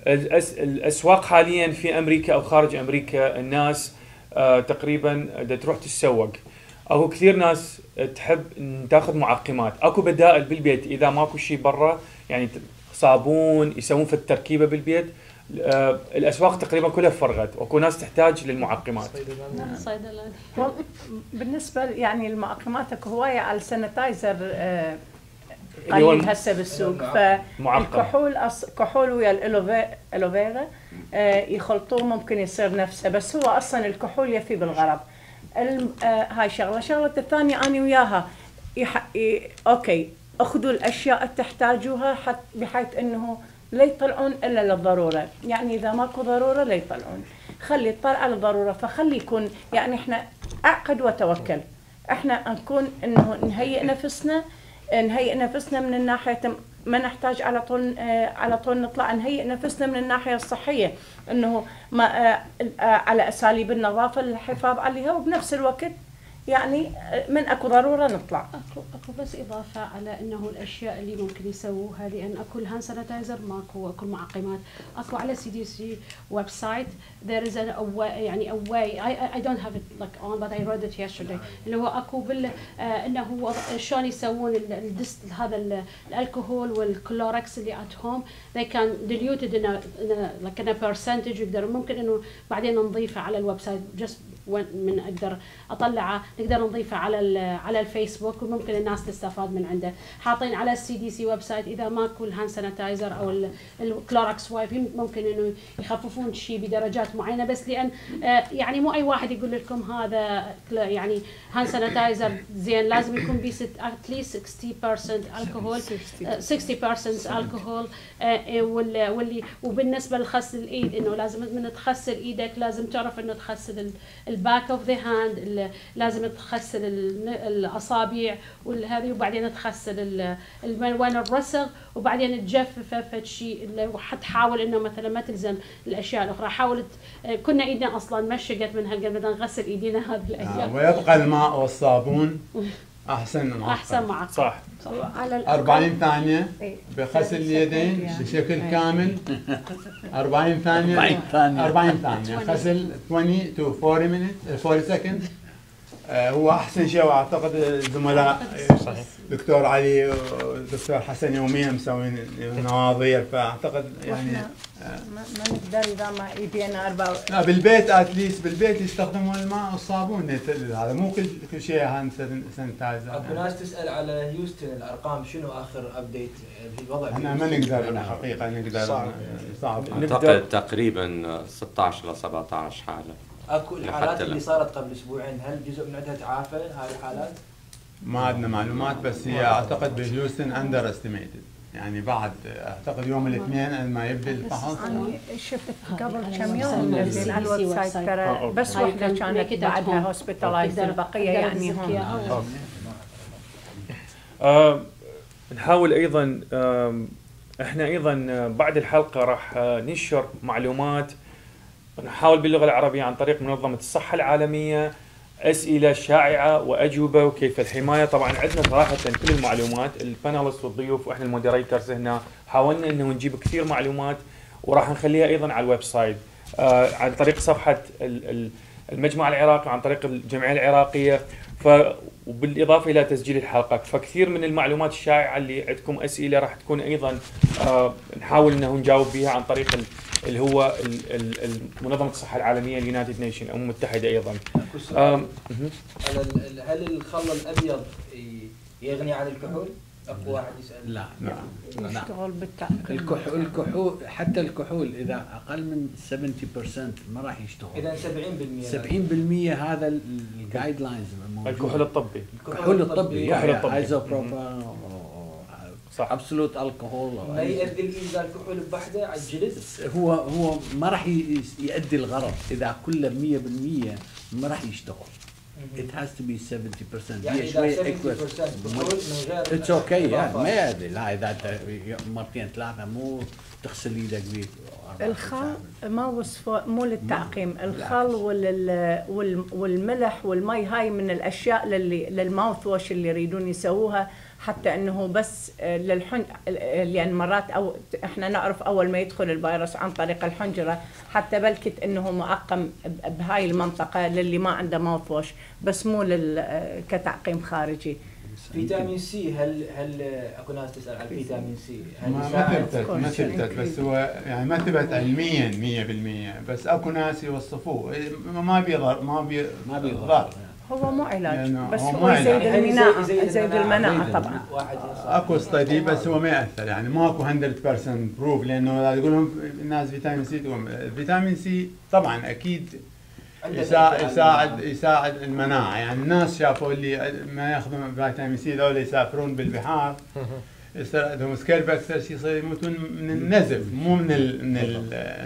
الأسواق حاليا في أمريكا أو خارج أمريكا الناس تقريبا دا تروح تتسوق. أكو كثير ناس تحب تاخذ معقمات. أكو بدائل بالبيت. إذا ماكو شيء برا يعني صابون يسوون في التركيبة بالبيت آه الأسواق تقريبا كلها فرغت. وأكو ناس تحتاج للمعقمات. صيدلة وال- بالنسبة يعني المعقمات أكو هواية على السانيتايزر آه، قليل هسه بالسوق. فالكحول أص... كحول ويا الألوفيرا آه، يخلطوه ممكن يصير نفسه. بس هو أصلا الكحول يفي بالغرض الم... آه، هاي شغلة. الشغله الثانية أنا وياها. يح... ي... أوكي. أخذوا الأشياء اللي تحتاجوها حت... بحيث إنه لا يطلعون إلا للضرورة. يعني إذا ماكو ضرورة لا يطلعون. خلي يطلع للضرورة. فخلي يكون يعني إحنا أعقد وتوكل إحنا نكون إنه نهيئ نفسنا نهيئ نفسنا من الناحية ما نحتاج على طول آه، على طول نطلع. نهيئ نفسنا من الناحية الصحية. إنه ما آه، آه، على أساليب النظافة الحفاظ عليها. وبنفس الوقت يعني من أكو ضرورة نطلع. اكو أكو بس إضافة على إنه الأشياء اللي ممكن يسووها لأن أكو ال hand sanitizer ماكو اكو المعقمات. أكو على CDC website an a way يعني I- I don't have it like on but I read it yesterday. اللي هو أكو بال آه إنه شلون يسوون هذا ال- الكحول وال Clorox اللي at home. They can dilute it in a, in a like in a percentage يقدر ممكن إنه بعدين نضيفه على ال website just من أقدر أطلعه. نقدر نضيفه على على الفيسبوك وممكن الناس تستفاد من عنده. حاطين على ال CDC website إذا ماكو ال hand sanitizer أو ال- ال Clorox wipe ممكن إنه يخففون شيء بدرجات معينة. بس لأن آه، يعني مو أي واحد يقول لكم هذا يعني hand sanitizer زين. لازم يكون بيه at least 60% الكحول 60% الكحول واللي واللي وبالنسبة لغسل الإيد إنه لازم من تغسل إيدك لازم تعرف إنه تغسل ال back of the hand لازم تغسل ال- الأصابع والهذه وبعدين تغسل وين الرسغ وبعدين تجففه فد شيء حتحاول إنه مثلا ما تلزم الأشياء الأخرى. حاولت آه، كنا إيدنا أصلا مشقت من هالقد بدنا نغسل إيدينا هذه آه، الأيام ويبقى الماء والصابون. أحسن معقم. أحسن معك صح على الأقل- 40 ثانية إيه. بغسل اليدين. بشكل. كامل 40 ثانية 40 ثانية. 40 ثانية غسل 20 to 40 minutes 40 seconds هو أحسن شيء وأعتقد الزملاء صحيح. دكتور علي ودكتور حسن يوميا مسوين نواظير فأعتقد يعني ما ما نقدر إذا ما يبينا أربع لا بالبيت at least بالبيت يستخدمون الماء والصابون يت- هذا مو كل كل شيء hand sanitizer اكو ناس تسأل على هيوستن الأرقام شنو آخر update الوضع إحنا ما نقدر حقيقة نقدر صعب. صعب. أعتقد تقريبا 16 ل 17 حالة أكو الحالات اللي. صارت قبل أسبوعين هل جزء من عندها تعافى هاي الحالات؟ ما عندنا معلومات بس هي أعتقد بهيوستن underestimated يعني بعد أعتقد يوم الاثنين ما يبدأ الفحص أنا شفت قبل كم يوم على ال web website. ترى بس وحده كان كانت بعدها. هوسبيتالايزد أقدر- البقية يعني هم نحاول أيضا إحنا أيضا بعد الحلقة راح آه، ننشر معلومات نحاول باللغة العربية عن طريق منظمة الصحة العالمية أسئلة شائعة وأجوبة وكيف الحماية. طبعا عندنا صراحة كل المعلومات. ال panelists والضيوف وإحنا ال moderators هنا حاولنا إنه نجيب كثير معلومات وراح نخليها أيضا على ال website. آه عن طريق ال- المجمع العراقي عن طريق الجمعية العراقية ف وبالإضافة إلى تسجيل الحلقات. فكثير من المعلومات الشائعة اللي عندكم أسئلة راح تكون أيضا آه نحاول إنه نجاوب بها عن طريق اللي هو ال- ال- ال- منظمة الصحة العالمية ال United Nation الامم المتحده أيضا. هل الخل الأبيض يغني عن الكحول؟ اكو واحد يسال لا. لا لا يشتغل بالتعقيم الكحول الكحول حتى الكحول إذا أقل من 70% ما راح يشتغل. إذا 70% 70% هذا ال guidelines الكحول الطبي. الكحول الطبي الكحول الطبي. isopropanol صح. absolute الكحول ما يؤدي الكحول بوحده على الجلد؟ هو هو ما راح يؤدي الغرض. إذا كله 100% ما راح يشتغل. it has to be 70% يعني شوي 70% اكوال كحول من غير it's okay إضافات. ما يأذي لا إذا مرتين ثلاثة مو تغسل إيدك بيك أربع الخل. ما وصفه مو للتعقيم. الخل وال وال- والملح والمي هاي من الأشياء للي لل mouthwash اللي يريدون يسووها. حتى إنه بس آه، للحن آه، لأن مرات أو إحنا نعرف أول ما يدخل الفيروس عن طريق الحنجرة حتى بلكت إنه معقم بهاي المنطقة للي ما عنده mouthwash بس مو لل آه، كتعقيم خارجي. فيتامين سي هل هل أكو ناس تسأل على الفيتامين سي؟ هل ما ما؟ ثبتت ما ثبتت بس هو يعني ما ثبت علميا 100% بس أكو ناس يوصفوه. إيه، ما بيضر ما بي ما بيضر هو مو علاج بس هو يزيد المناعة يزيد-. المناعة طبعا. أكو study بس هو ما يأثر يعني ماكو 100% proof لأنه لا يقول لهم الناس فيتامين سي تقوم الفيتامين سي طبعا أكيد يساعد يساعد المناعة. يساعد المناعة يعني الناس شافوا اللي ما ياخذون فيتامين سي ذول يسافرون بالبحار عندهم scurvy يصير يموتون من النزف مو من ال من ال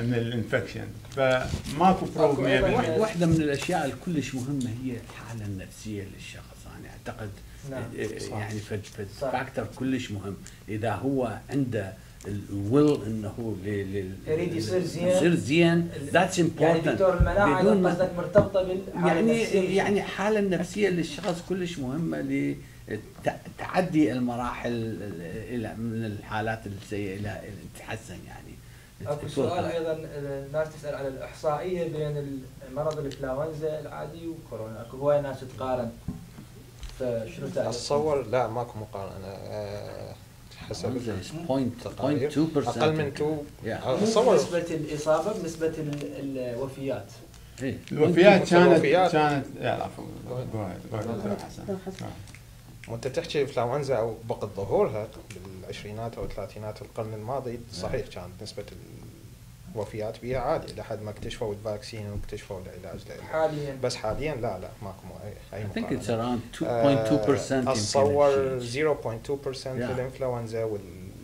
من ال infection فماكو proof أكو أيضاً 100% واحد- واحدة من الأشياء الكلش مهمة هي الحالة النفسية للشخص أنا أعتقد نعم، آه، صح. يعني فد. factor كلش مهم إذا هو عنده ال will إنه ل- ل- يريد يصير زين. يصير زين that's يعني important دكتور المناعة بدون قصدك مرتبطة بالحاله يعني النفسية. يعني الحاله النفسيه للشخص كلش مهمة لتعدي المراحل إلى من الحالات السيئه إلى إلى تتحسن يعني. أكو سؤال أيضا الناس تسأل على الإحصائية بين مرض الإنفلونزا العادي وكورونا. أكو هواي ناس تقارن. فشنو تعرف؟ أتصور لا ماكو مقارنة. آه، حسب point التقارير. 2% أقل من 2 Yeah. مو اتصور بنسبة الإصابة بنسبة ال- الوفيات. إيه. الوفيات كانت الوفيات. كانت يا عفوا وانت تحكي انفلونزا أو وقت ظهورها بالعشرينات أو الثلاثينات القرن الماضي صحيح كانت نسبة الوفيات بها عالية لحد ما اكتشفوا الفاكسين واكتشفوا العلاج لها حاليا بس حاليا لا لا ماكو اي أي I think it's مقارنة. around 2.2% آه، يمكن اتصور الشيء. 0.2% Yeah. للانفلونزا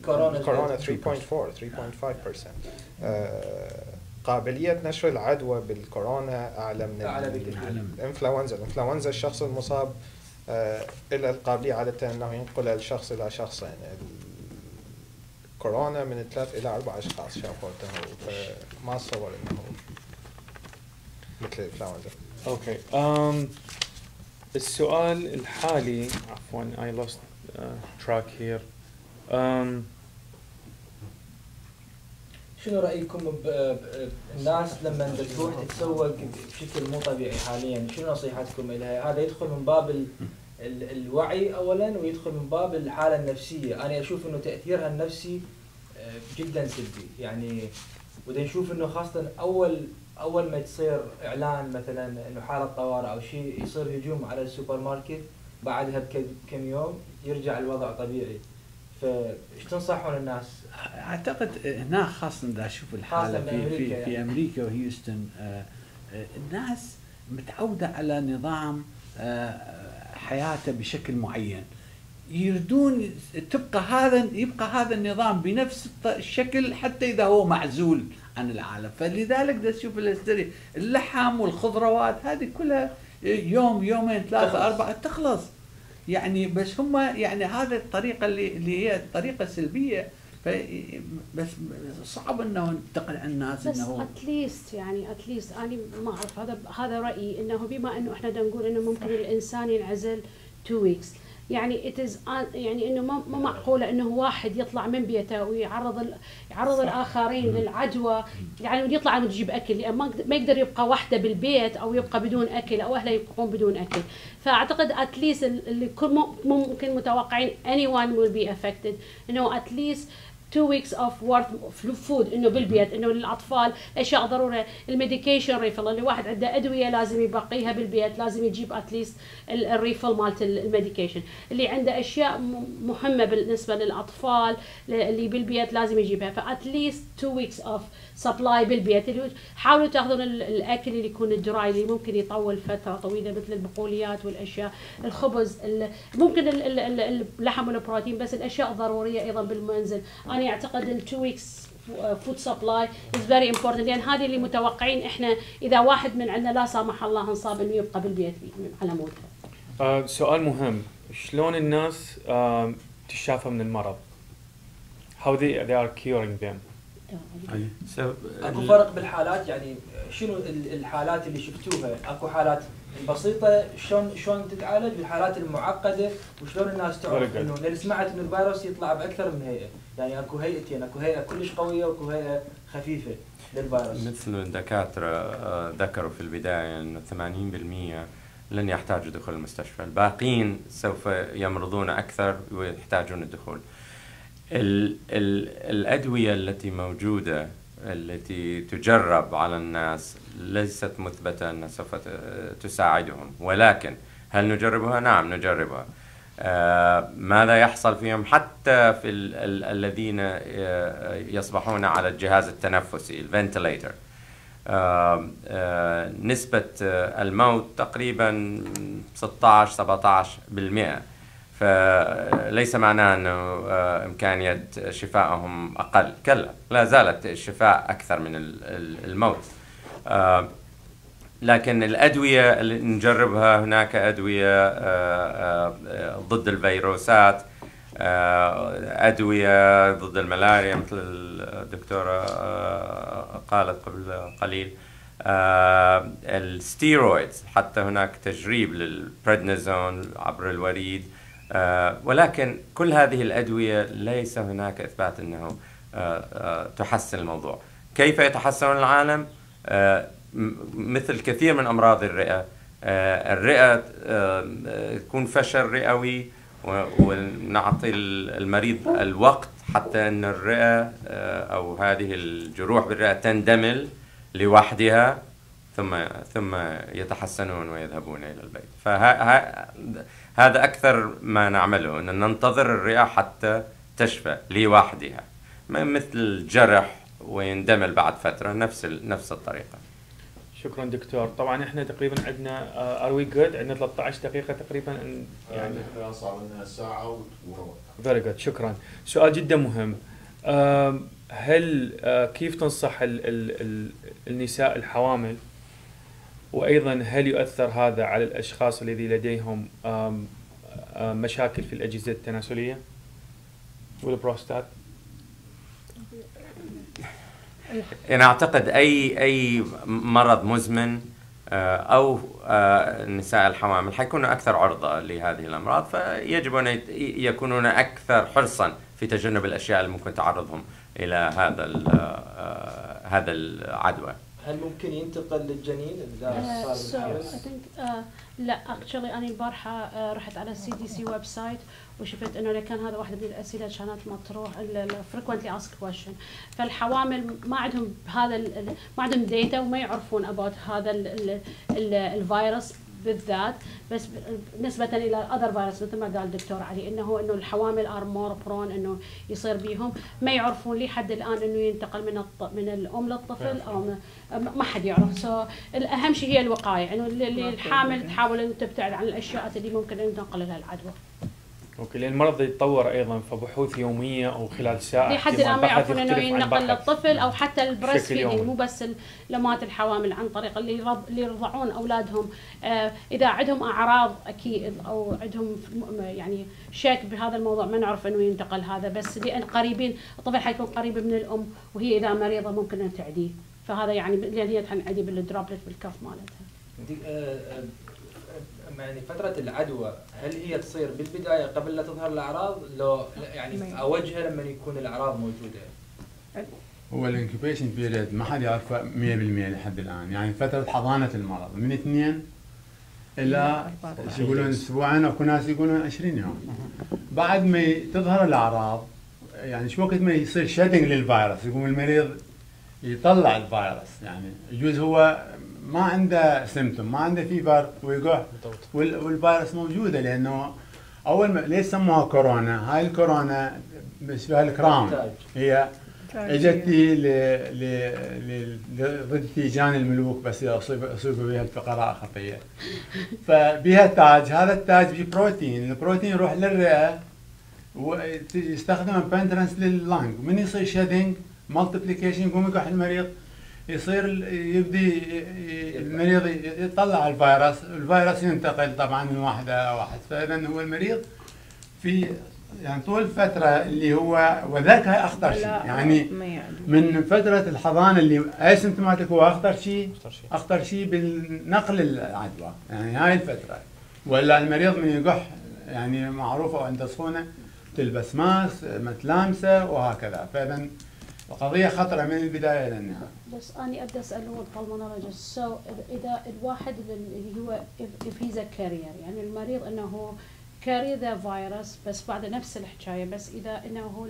كورونا والكورونا 3.4. 3.4 3.5% آه، قابلية نشر العدوى بالكورونا. أعلى من- الإنفلونزا، الإنفلونزا الشخص المصاب آه، إلى القابلية عادة أنه ينقل الشخص إلى شخصين الكورونا من ثلاث إلى أربع أشخاص شافوته فما أتصور أنه مثل الانفلونزا أوكي. um, السؤال الحالي عفوا I lost uh, track here. um, شنو رأيكم ب- ب- الناس لما تروح تتسوق بشكل مو طبيعي حاليا؟ شنو نصيحتكم لها هذا يدخل من باب ال ال الوعي اولا ويدخل من باب الحالة النفسية. أنا أشوف إنه تأثيرها النفسي آه، جدا سلبي. يعني وإذا نشوف إنه خاصة اول أول ما تصير إعلان مثلا إنه حالة طوارئ أو شيء يصير هجوم على السوبر ماركت بعدها بكم يوم يرجع الوضع طبيعي. فايش تنصحون الناس؟ أعتقد هنا خاصه اذا أشوف الحالة في بأمريكا في, يعني. في أمريكا وهيوستن آه، آه، الناس متعودة على نظام آه، حياته بشكل معين يريدون تبقى هذا يبقى هذا النظام بنفس الشكل حتى إذا هو معزول عن العالم فلذلك دا تشوف اللحم والخضروات هذه كلها يوم يومين ثلاثة. أربعة تخلص يعني بس هم يعني هذه الطريقة اللي اللي هي الطريقة السلبية. بس صعب إنه تقنع الناس بس إنه at least يعني at least أنا ما أعرف هذا هذا رأيي إنه بما إنه إحنا نقول إنه ممكن الإنسان ينعزل two weeks يعني un- يعني إنه ما معقولة إنه واحد يطلع من بيته ويعرض يعرض الآخرين للعدوى. يعني يطلع إنه تجيب أكل يعني ما يقدر- يبقى وحده بالبيت أو يبقى بدون أكل أو اهله يبقون بدون أكل. فأعتقد at least اللي كل مم- ممكن متوقعين anyone will be affected. إنه at least weeks of worth of food إنه بالبيت إنه للأطفال. اشياء ضروريه ال medication refill اللي واحد عنده أدوية لازم يبقيها بالبيت لازم يجيب at least ال refill مالت ال medication. اللي عنده أشياء مهمة بالنسبة للأطفال اللي بالبيت لازم يجيبها. ف at least two weeks of supply بالبيت. اللي حاولوا تاخذون ال- الأكل اللي يكون ال dry اللي ممكن يطول فترة طويلة مثل البقوليات والأشياء. الخبز ال- ممكن ال- ال- ال- اللحم والبروتين بس الأشياء الضروريه أيضا بالمنزل. أنا أعتقد ال two weeks food supply is very important لأن هذه اللي متوقعين إحنا إذا واحد من عندنا لا سامح الله انصاب إنه يبقى بالبيت على مودها آه سؤال مهم. شلون الناس آه تشافى من المرض؟ How they, they are curing them. So, أكو فرق بالحالات يعني شنو ال- الحالات اللي شفتوها؟ أكو حالات البسيطه شلون شلون تتعالج؟ والحالات المعقدة وشلون الناس تعرف. إنه لأن سمعت إنه الفيروس يطلع بأكثر من هيئة. يعني اكو هيئتين اكو هيئة كلش قوية واكو هيئة خفيفة للفيروس. مثل الدكاترة آه، ذكروا في البداية أنه 80% لن يحتاجوا دخول المستشفى. الباقين سوف يمرضون أكثر ويحتاجون الدخول. ال ال الأدوية التي موجودة التي تجرب على الناس ليست مثبتة أنها سوف تساعدهم. ولكن هل نجربها؟ نعم نجربها. ماذا يحصل فيهم حتى في ال ال الذين آه، يصبحون على الجهاز التنفسي الفنتليتر نسبة آه، الموت تقريبا 16 17 بالمئة. فليس معناه آه، إمكانية شفائهم أقل. كلا لا زالت الشفاء أكثر من ال- ال- الموت. آه، لكن الأدوية اللي نجربها هناك أدوية آه، آه، آه، ضد الفيروسات أدوية ضد الملاريا مثل الدكتورة آه، قالت قبل قليل. ال steroids حتى هناك تجريب للبريدنيزون عبر الوريد. ولكن كل هذه الأدوية ليس هناك آه، آه، تحسن الموضوع. كيف يتحسن العالم؟ مثل كثير من أمراض الرئة. آه، الرئة آه، تكون فشل رئوي ونعطي ال- المريض الوقت حتى أن الرئة آه، أو هذه الجروح بالرئة تندمل لوحدها ثم ثم يتحسنون ويذهبون إلى البيت. فهذا أكثر ما نعمله أن ننتظر الرئة حتى تشفى لوحدها. مثل الجرح ويندمل بعد فترة نفس نفس الطريقة. شكرا دكتور. طبعا إحنا تقريبا عندنا are we good عندنا 13 دقيقة تقريبا. يعني إحنا صار لنا ساعة وربع. very good شكرا. سؤال جدا مهم. هل آه، كيف تنصح ال ال ال النساء الحوامل؟ وأيضا هل يؤثر هذا على الأشخاص الذي لديهم آم، مشاكل في الأجهزة التناسلية؟ والبروستات أنا أعتقد أي أي مرض مزمن آه، أو آه، النساء الحوامل حيكونوا أكثر عرضة لهذه الأمراض فيجب أن يكونون أكثر حرصا في تجنب الأشياء اللي ممكن تعرضهم إلى هذا آه، هذا العدوى. هل ممكن ينتقل للجنين إذا Uh, صار uh, لا actually أنا البارحة آه، رحت على ال CDC website وشفت إنه كان هذا واحدة من الأسئلة كانت مطروح frequently asked question. فالحوامل ما عندهم هذا ما عندهم data وما يعرفون about هذا ال- ال- ال- الفيروس بالذات. بس نسبة إلى other virus مثل ما قال الدكتور علي إنه إنه الحوامل are more prone إنه يصير بيهم. ما يعرفون لحد الآن إنه ينتقل من الط... من الأم للطفل أو من... ما حد يعرف. so الأهم شيء هي الوقاية. إنه اللي اللي الحامل تحاول إنه تبتعد عن الأشياء اللي ممكن إنه تنقل لها العدوى. okay لأن المرض يتطور أيضا فبحوث يومية أو خلال ساعة لحد الآن ما يعرفون عن ينقل. للطفل أو حتى ال breast feeding مو بس الأمهات الحوامل عن طريق اللي يرض... اللي يرضعون أولادهم آه إذا عندهم أعراض أكيد أو عندهم يعني شك بهذا الموضوع ما نعرف إنه ينتقل هذا بس لأن قريبين الطفل حيكون قريب من الأم وهي إذا مريضة ممكن أن تعديه فهذا يعني لأن هي تنعدي بال droplet بالكف مالتها يعني فترة العدوى هل هي تصير بالبداية قبل لا تظهر الأعراض؟ لو يعني أوجها لما يكون الأعراض موجودة. هو ال incubation period ما حد يعرفه 100% لحد الآن. يعني فترة حضانة المرض من اثنين إلى شو يقولون أسبوعين اكو ناس يقولون 20 يوم. بعد ما تظهر الأعراض يعني شو وقت ما يصير shedding للفيروس؟ يقوم المريض يطلع الفيروس. يعني يجوز هو ما عنده symptom ما عنده fever ويقح. وال- والفيروس موجودة لأنه أول ما ليش سموها كورونا؟ هاي الكورونا اسمها ال crown. هي إجتي ل ل ل ضد تيجان الملوك بس اصيب اصيب بها الفقراء خطيه فبها تاج. هذا التاج فيه بروتين. البروتين يروح للرئة ويستخدم ب entrance لل lung من يصير shedding multiplication يقوم يقح المريض. يصير يبدي المريض يطلع الفيروس. الفيروس ينتقل طبعا من واحد إلى واحد. فاذا هو المريض في يعني طول الفترة اللي هو وذاك هاي أخطر شيء. يعني ما يعني. من فترة الحضانة اللي asymptomatic هو أخطر شيء أخطر شيء. أخطر شيء بالنقل العدوى. يعني هاي الفترة. ولا المريض من يقح يعني معروفة عند سخونه تلبس ماس متلامسه وهكذا. فاذا القضية خطرة من البداية إلى النهاية. بس أنا أبدأ أسأل هو ال pulmonologist so إذا الواحد اللي هو if he's a carrier يعني المريض أنه carry the virus بس بعد نفس الحكاية بس إذا أنه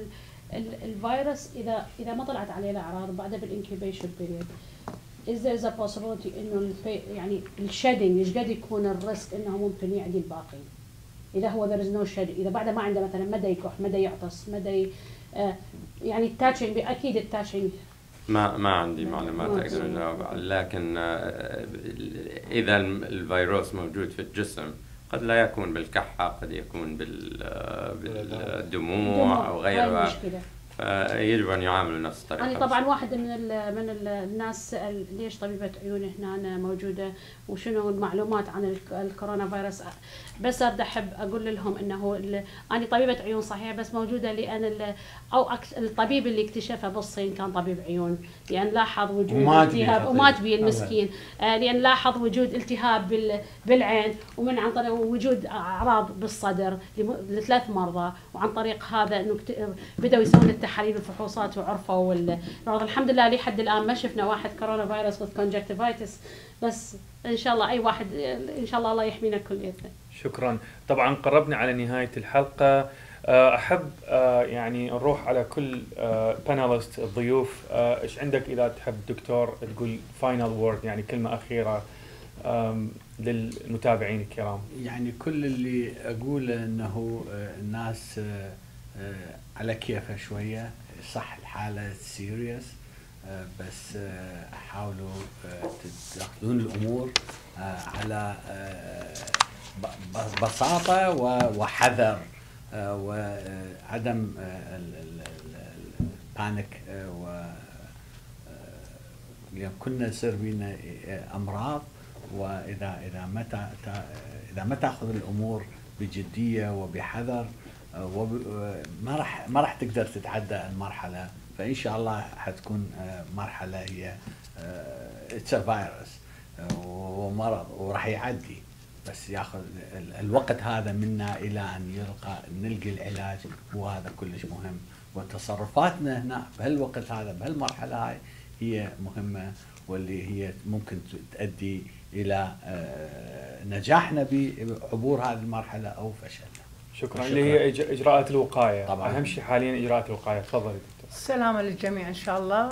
الفيروس إذا إذا ما طلعت عليه الأعراض بعد بال incubation period is there a possibility البي يعني ال shedding إيش قد يكون ال risk إنه ممكن يعدي الباقي؟ إذا هو there is no shedding إذا بعد ما عنده مثلا مدى يكح مدى يعطس مدى يعني ال touching أكيد ال touching ما ما عندي معلومات ما أقدر. أجاوب لكن آه، إذا الفيروس موجود في الجسم قد لا يكون بالكحة قد يكون آه، بالدموع أو غيرها. فيجب أن يعاملوا نفس الطريقة أنا طبعا واحدة من ال من ال الناس سأل ليش طبيبة عيون هنا أنا موجودة؟ وشنو المعلومات عن الك- الكورونا فيروس؟ بس أرد أحب أقول لهم إنه ال- أنا طبيبة عيون صحيح بس ال- أو أكت- الطبيب اللي اكتشفها بالصين كان طبيب عيون. لأن لاحظ وجود بيه التهاب خطير. ومات به المسكين. آه، لأن لاحظ وجود التهاب بال- بالعين ومن عن طريق وجود أعراض بالصدر لثلاث مرضى. وعن طريق هذا إنه اكت- بدأوا يسوون التحاليل والفحوصات وعرفوا المرض الحمد لله لحد الآن ما شفنا واحد كورونا virus conjunctivitis. بس إن شاء الله أي واحد إن شاء الله الله يحمينا كليتنا شكرا. طبعا قربنا على نهاية الحلقة. آه، أحب آه، يعني نروح على كل panelist الضيوف. آه، إيش عندك إذا تحب دكتور تقول final word يعني كلمة أخيرة آم، للمتابعين الكرام؟ يعني كل اللي أقوله إنه آه، الناس على كيفها شوية صح الحالة serious بس حاولوا تاخذون الأمور على بساطه و- وحذر آه، وعدم ال panic و آه، لأن كنا يصير بينا أمراض وإذا إذا تا- إذا ما تأخذ الأمور بجدية وبحذر آه، وب- آه، ما راح ما راح تقدر تتعدى المرحلة. فإن شاء الله حتكون آه، مرحلة هي اتس فيروس ومرض وراح يعدي. بس ياخذ ال- الوقت هذا منا إلى أن يلقى نلقي العلاج وهذا كلش مهم. وتصرفاتنا هنا بهالوقت هذا بهالمرحلة هاي هي مهمة واللي هي ممكن تؤدي إلى آه، نجاحنا بعبور هذه المرحلة أو فشلنا. شكرا. اللي هي إجراءات الوقاية. طبعاً. أهم شيء حاليا إجراءات الوقاية. تفضل دكتور. السلامة للجميع إن شاء الله.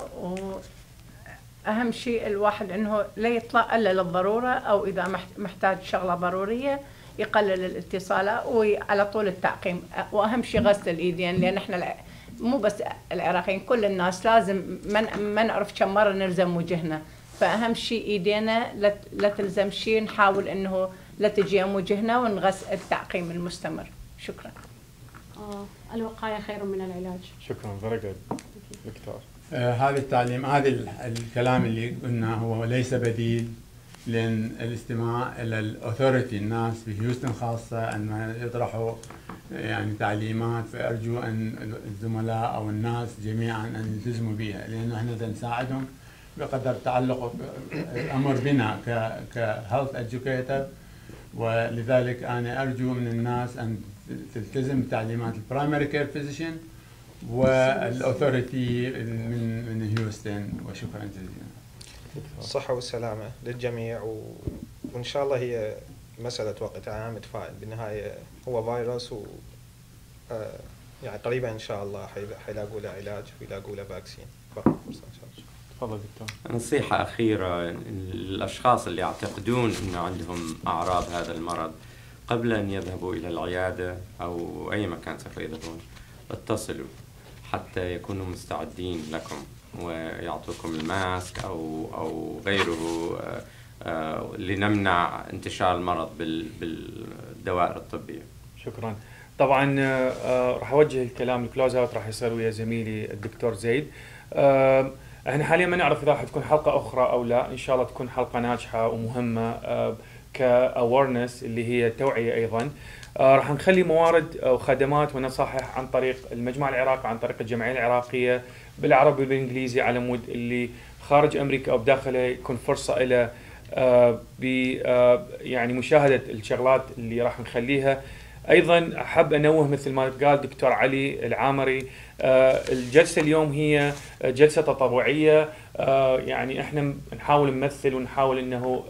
وأهم شيء الواحد إنه لا يطلع إلا للضرورة أو إذا محت- محتاج شغلة ضرورية يقلل الاتصالات وعلى طول التعقيم. وأهم شيء غسل الإيدين لأن إحنا الع- مو بس العراقيين كل الناس لازم ما ما نعرف كم مرة نلزم وجهنا. فأهم شيء إيدينا لا لا تلزم شيء نحاول إنه لا تجي وجهنا ونغسل التعقيم المستمر. شكرا. آه الوقاية خير من العلاج. شكرا very good دكتور. آه، هذه التعليم هذا ال- الكلام اللي قلنا هو ليس بديل لأن الاستماع إلى ال authority الناس في هيوستن خاصة أن يطرحوا يعني تعليمات فأرجو أن الزملاء أو الناس جميعا أن يلتزموا بها لأن إحنا نساعدهم بقدر تعلق الأمر بنا ك health educator. ولذلك أنا أرجو من الناس أن تلتزم بتعليمات ال primary care physician وال authority من من هيوستن وشكرا جزيلا. الصحة والسلامة للجميع و... وإن شاء الله هي مسألة وقت أنا متفائل بالنهاية هو فيروس و آه، يعني قريبا إن شاء الله حيلا- حيلاقوا له علاج ويلاقوا له فاكسين. تفضل دكتور. نصيحة أخيرة للأشخاص اللي يعتقدون أنه عندهم أعراض هذا المرض قبل أن يذهبوا إلى العيادة أو أي مكان سوف يذهبون اتصلوا. حتى يكونوا مستعدين لكم ويعطوكم الماسك أو أو غيره آه، آه، لنمنع انتشار المرض بال- بالدوائر الطبية. شكرا. طبعا آه، راح أوجه الكلام ال close out راح يصير ويا زميلي الدكتور زيد. إحنا حاليا ما نعرف إذا راح تكون حلقة أخرى أو لا. إن شاء الله تكون حلقة ناجحة ومهمة ك awareness اللي هي توعية أيضا. راح نخلي موارد آه، وخدمات ونصائح عن طريق المجمع العراقي عن طريق الجمعية العراقية بالعربي والانجليزي على مود اللي خارج أمريكا أو بداخلها يكون فرصة إلى آه، ب آه، يعني مشاهدة الشغلات اللي راح نخليها. أيضا أحب أنوه مثل ما قال دكتور علي العامري آه، الجلسة اليوم هي جلسة تطوعية آه، يعني إحنا نحاول نمثل ونحاول إنه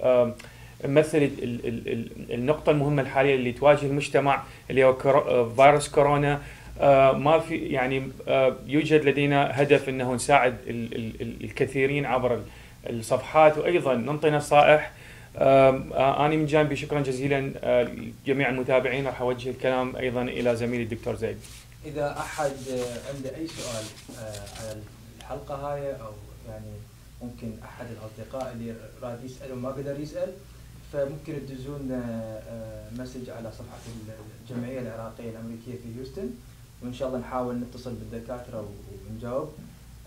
آه، نمثل ال- ال- ال- ال- النقطة المهمة الحالية اللي تواجه المجتمع اللي هو آه، فيروس كورونا. آه، ما في يعني آه، يوجد لدينا هدف إنه نساعد ال- ال- ال- الكثيرين عبر ال- الصفحات وأيضا نعطي نصائح أنا من جانبي شكرا جزيلا لجميع المتابعين. راح أوجه الكلام أيضا إلى زميلي الدكتور زيد. إذا أحد عنده أي سؤال على الحلقة هاي أو يعني ممكن أحد الأصدقاء اللي راد يسأل وما قدر يسأل فممكن تدزون آه، آه، مسج على صفحة الجمعية العراقية الأمريكية في هيوستن وإن شاء الله نحاول نتصل بالدكاترة ونجاوب.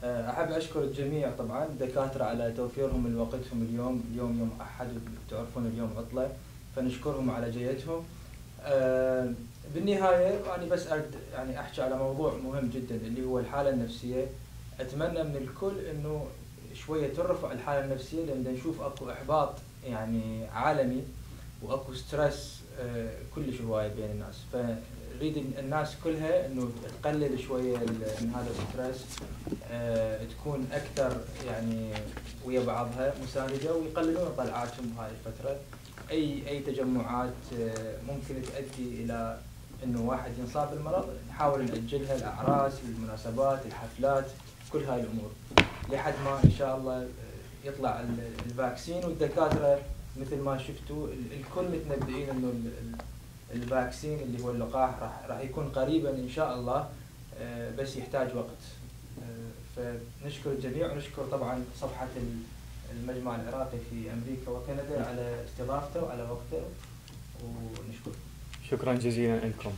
آه، أحب أشكر الجميع طبعا الدكاتره على توفيرهم لوقتهم اليوم اليوم يوم أحد وتعرفون اليوم عطلة فنشكرهم على جيتهم بالنهاية أنا بس أرد يعني أحكي على موضوع مهم جدا اللي هو الحالة النفسية. أتمنى من الكل إنه شوية ترفع الحالة النفسية لأن نشوف أكو إحباط يعني عالمي وأكو ستريس آه، كلش هوايه بين الناس. فنريد الناس كلها إنه تقلل شوية من هذا ال stress آه، تكون أكثر يعني ويا بعضها مساندة ويقللون طلعاتهم هاي الفترة. أي أي تجمعات آه، ممكن تؤدي إلى إنه واحد ينصاب بالمرض نحاول نأجلها الاعراس المناسبات الحفلات كل هاي الأمور. لحد ما إن شاء الله يطلع ال- ال vaccine والدكاترة مثل ما شفتوا ال- الكل متنبئين إنه ال- ال- ال vaccine اللي هو اللقاح راح راح يكون قريبا إن شاء الله آه، بس يحتاج وقت. آه، فنشكر الجميع ونشكر طبعا صفحة ال- المجمع العراقي في أمريكا وكندا على استضافته وعلى وقته ونشكر. شكرا جزيلا لكم.